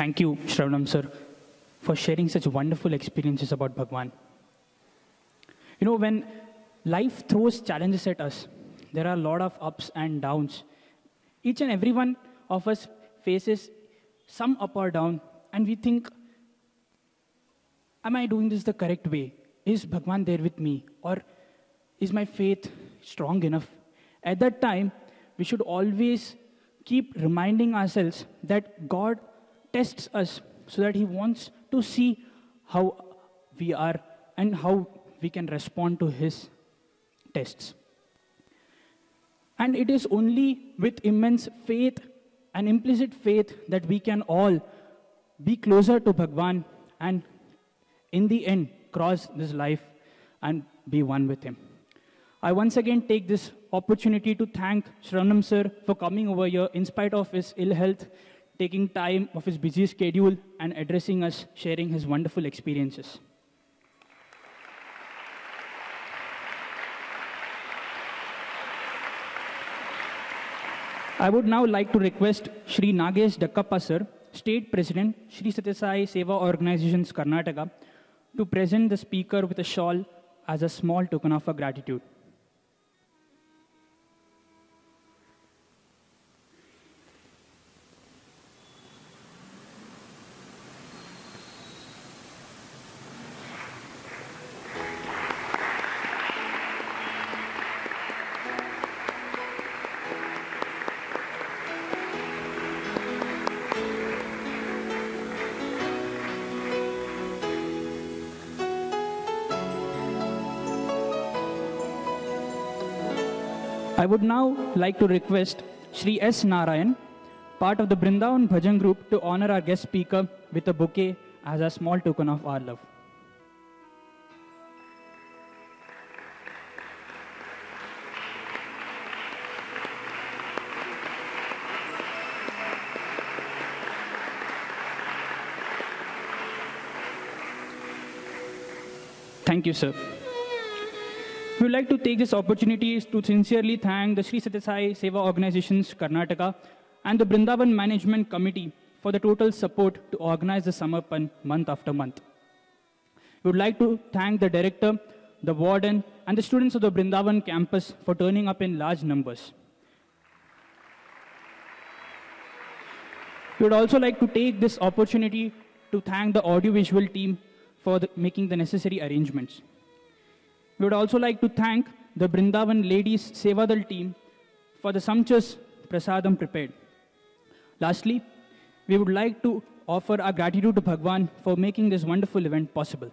Thank you, Shravanam sir, for sharing such wonderful experiences about Bhagwan. You know, when life throws challenges at us, there are a lot of ups and downs. Each and every one of us faces some up or down, and we think, Am I doing this the correct way? Is Bhagwan there with me? Or is my faith strong enough? At that time, we should always keep reminding ourselves that God tests us so that He wants to see how we are and how we can respond to His tests. And it is only with immense faith and implicit faith that we can all be closer to Bhagwan and in the end cross this life and be one with Him. I once again take this opportunity to thank Shravanam sir for coming over here in spite of his ill health, taking time of his busy schedule and addressing us, sharing his wonderful experiences. I would now like to request Shri Nagesh Dakkappa sir, State President, Shri Sathya Sai Seva Organizations Karnataka, to present the speaker with a shawl as a small token of our gratitude. I would now like to request Sri S. Narayan, part of the Brindavan Bhajan group, to honor our guest speaker with a bouquet as a small token of our love. Thank you, sir. We would like to take this opportunity to sincerely thank the Sri Sathya Sai Seva Organizations Karnataka and the Brindavan Management Committee for the total support to organize the summer Samarpan month after month. We would like to thank the director, the warden, and the students of the Brindavan campus for turning up in large numbers. We would also like to take this opportunity to thank the audiovisual team for the, making the necessary arrangements. We would also like to thank the Brindavan Ladies Sevadal team for the sumptuous prasadam prepared. Lastly, we would like to offer our gratitude to Bhagwan for making this wonderful event possible.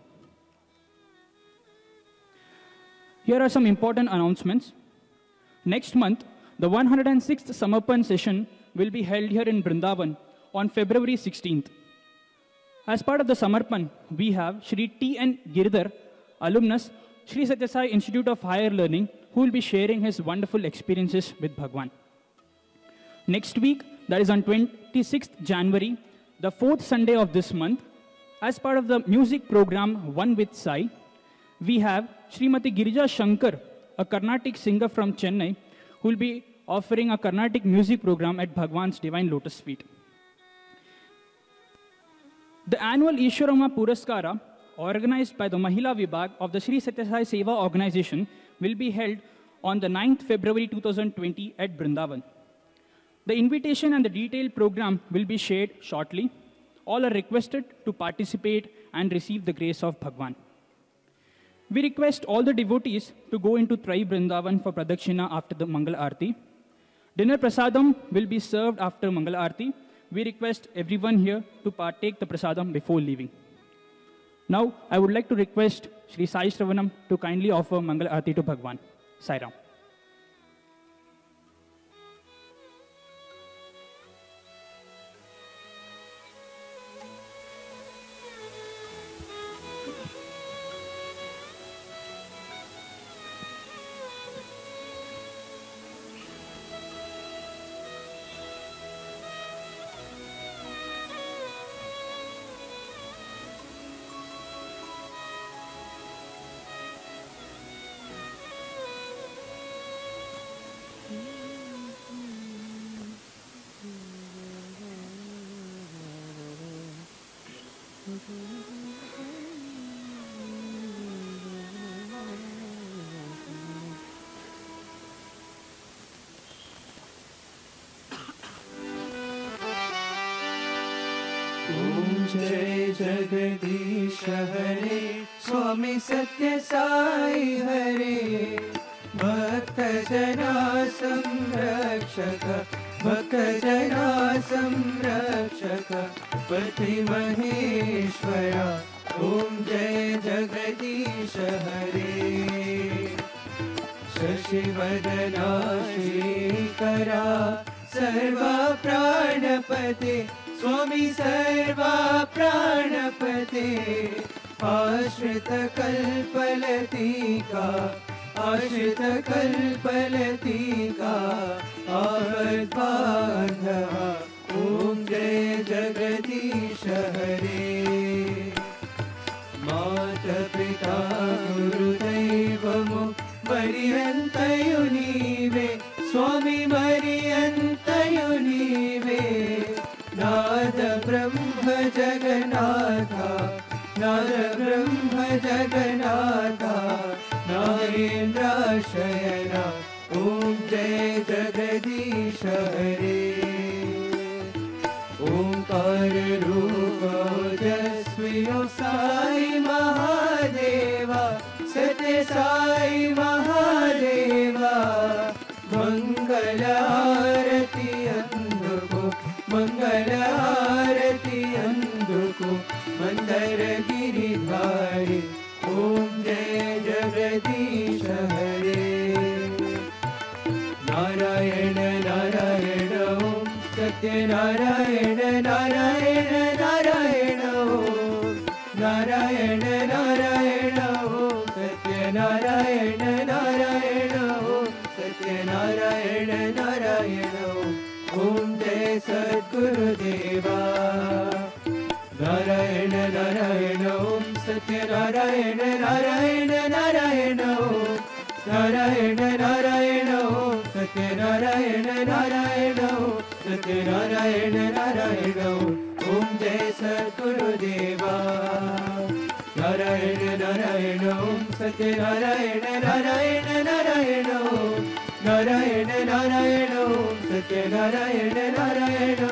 Here are some important announcements. Next month, the 106th Samarpan session will be held here in Brindavan on February 16th. As part of the Samarpan, we have Shri T. N. Giridhar, alumnus, Shri Sathya Sai Institute of Higher Learning, who will be sharing his wonderful experiences with Bhagwan. Next week, that is on 26th January, the fourth Sunday of this month, as part of the music program One with Sai, we have Srimati Girija Shankar, a Carnatic singer from Chennai, who will be offering a Carnatic music program at Bhagwan's Divine Lotus Feet. The annual Easwaramma Puraskara, organized by the Mahila Vibhag of the Sri Sathya Sai Seva organization, will be held on the 9th February 2020 at Brindavan. The invitation and the detailed program will be shared shortly. All are requested to participate and receive the grace of Bhagwan. We request all the devotees to go into Trayee Brindavan for Pradakshina after the Mangal Aarti. Dinner prasadam will be served after Mangal Aarti. We request everyone here to partake the prasadam before leaving. Now, I would like to request Sri Sai Shravanam to kindly offer Mangal Aarti to Bhagwan. Sai Ram. जय जगदीश हरे स्वामी सत्य साई हरे। भक्त जना संरक्षक भक्त जना संरक्षक। पति महेश्वरा ॐ जय जगदीश हरे। शशिवदना श्रीकरा सर्वा प्राणपते स्वामी सर्वा प्राणपते आश्रित कल्पलतिका आश्रित कल्पलतिका आवद्बान्धः ॐ जय जगदीश हरे la la la la la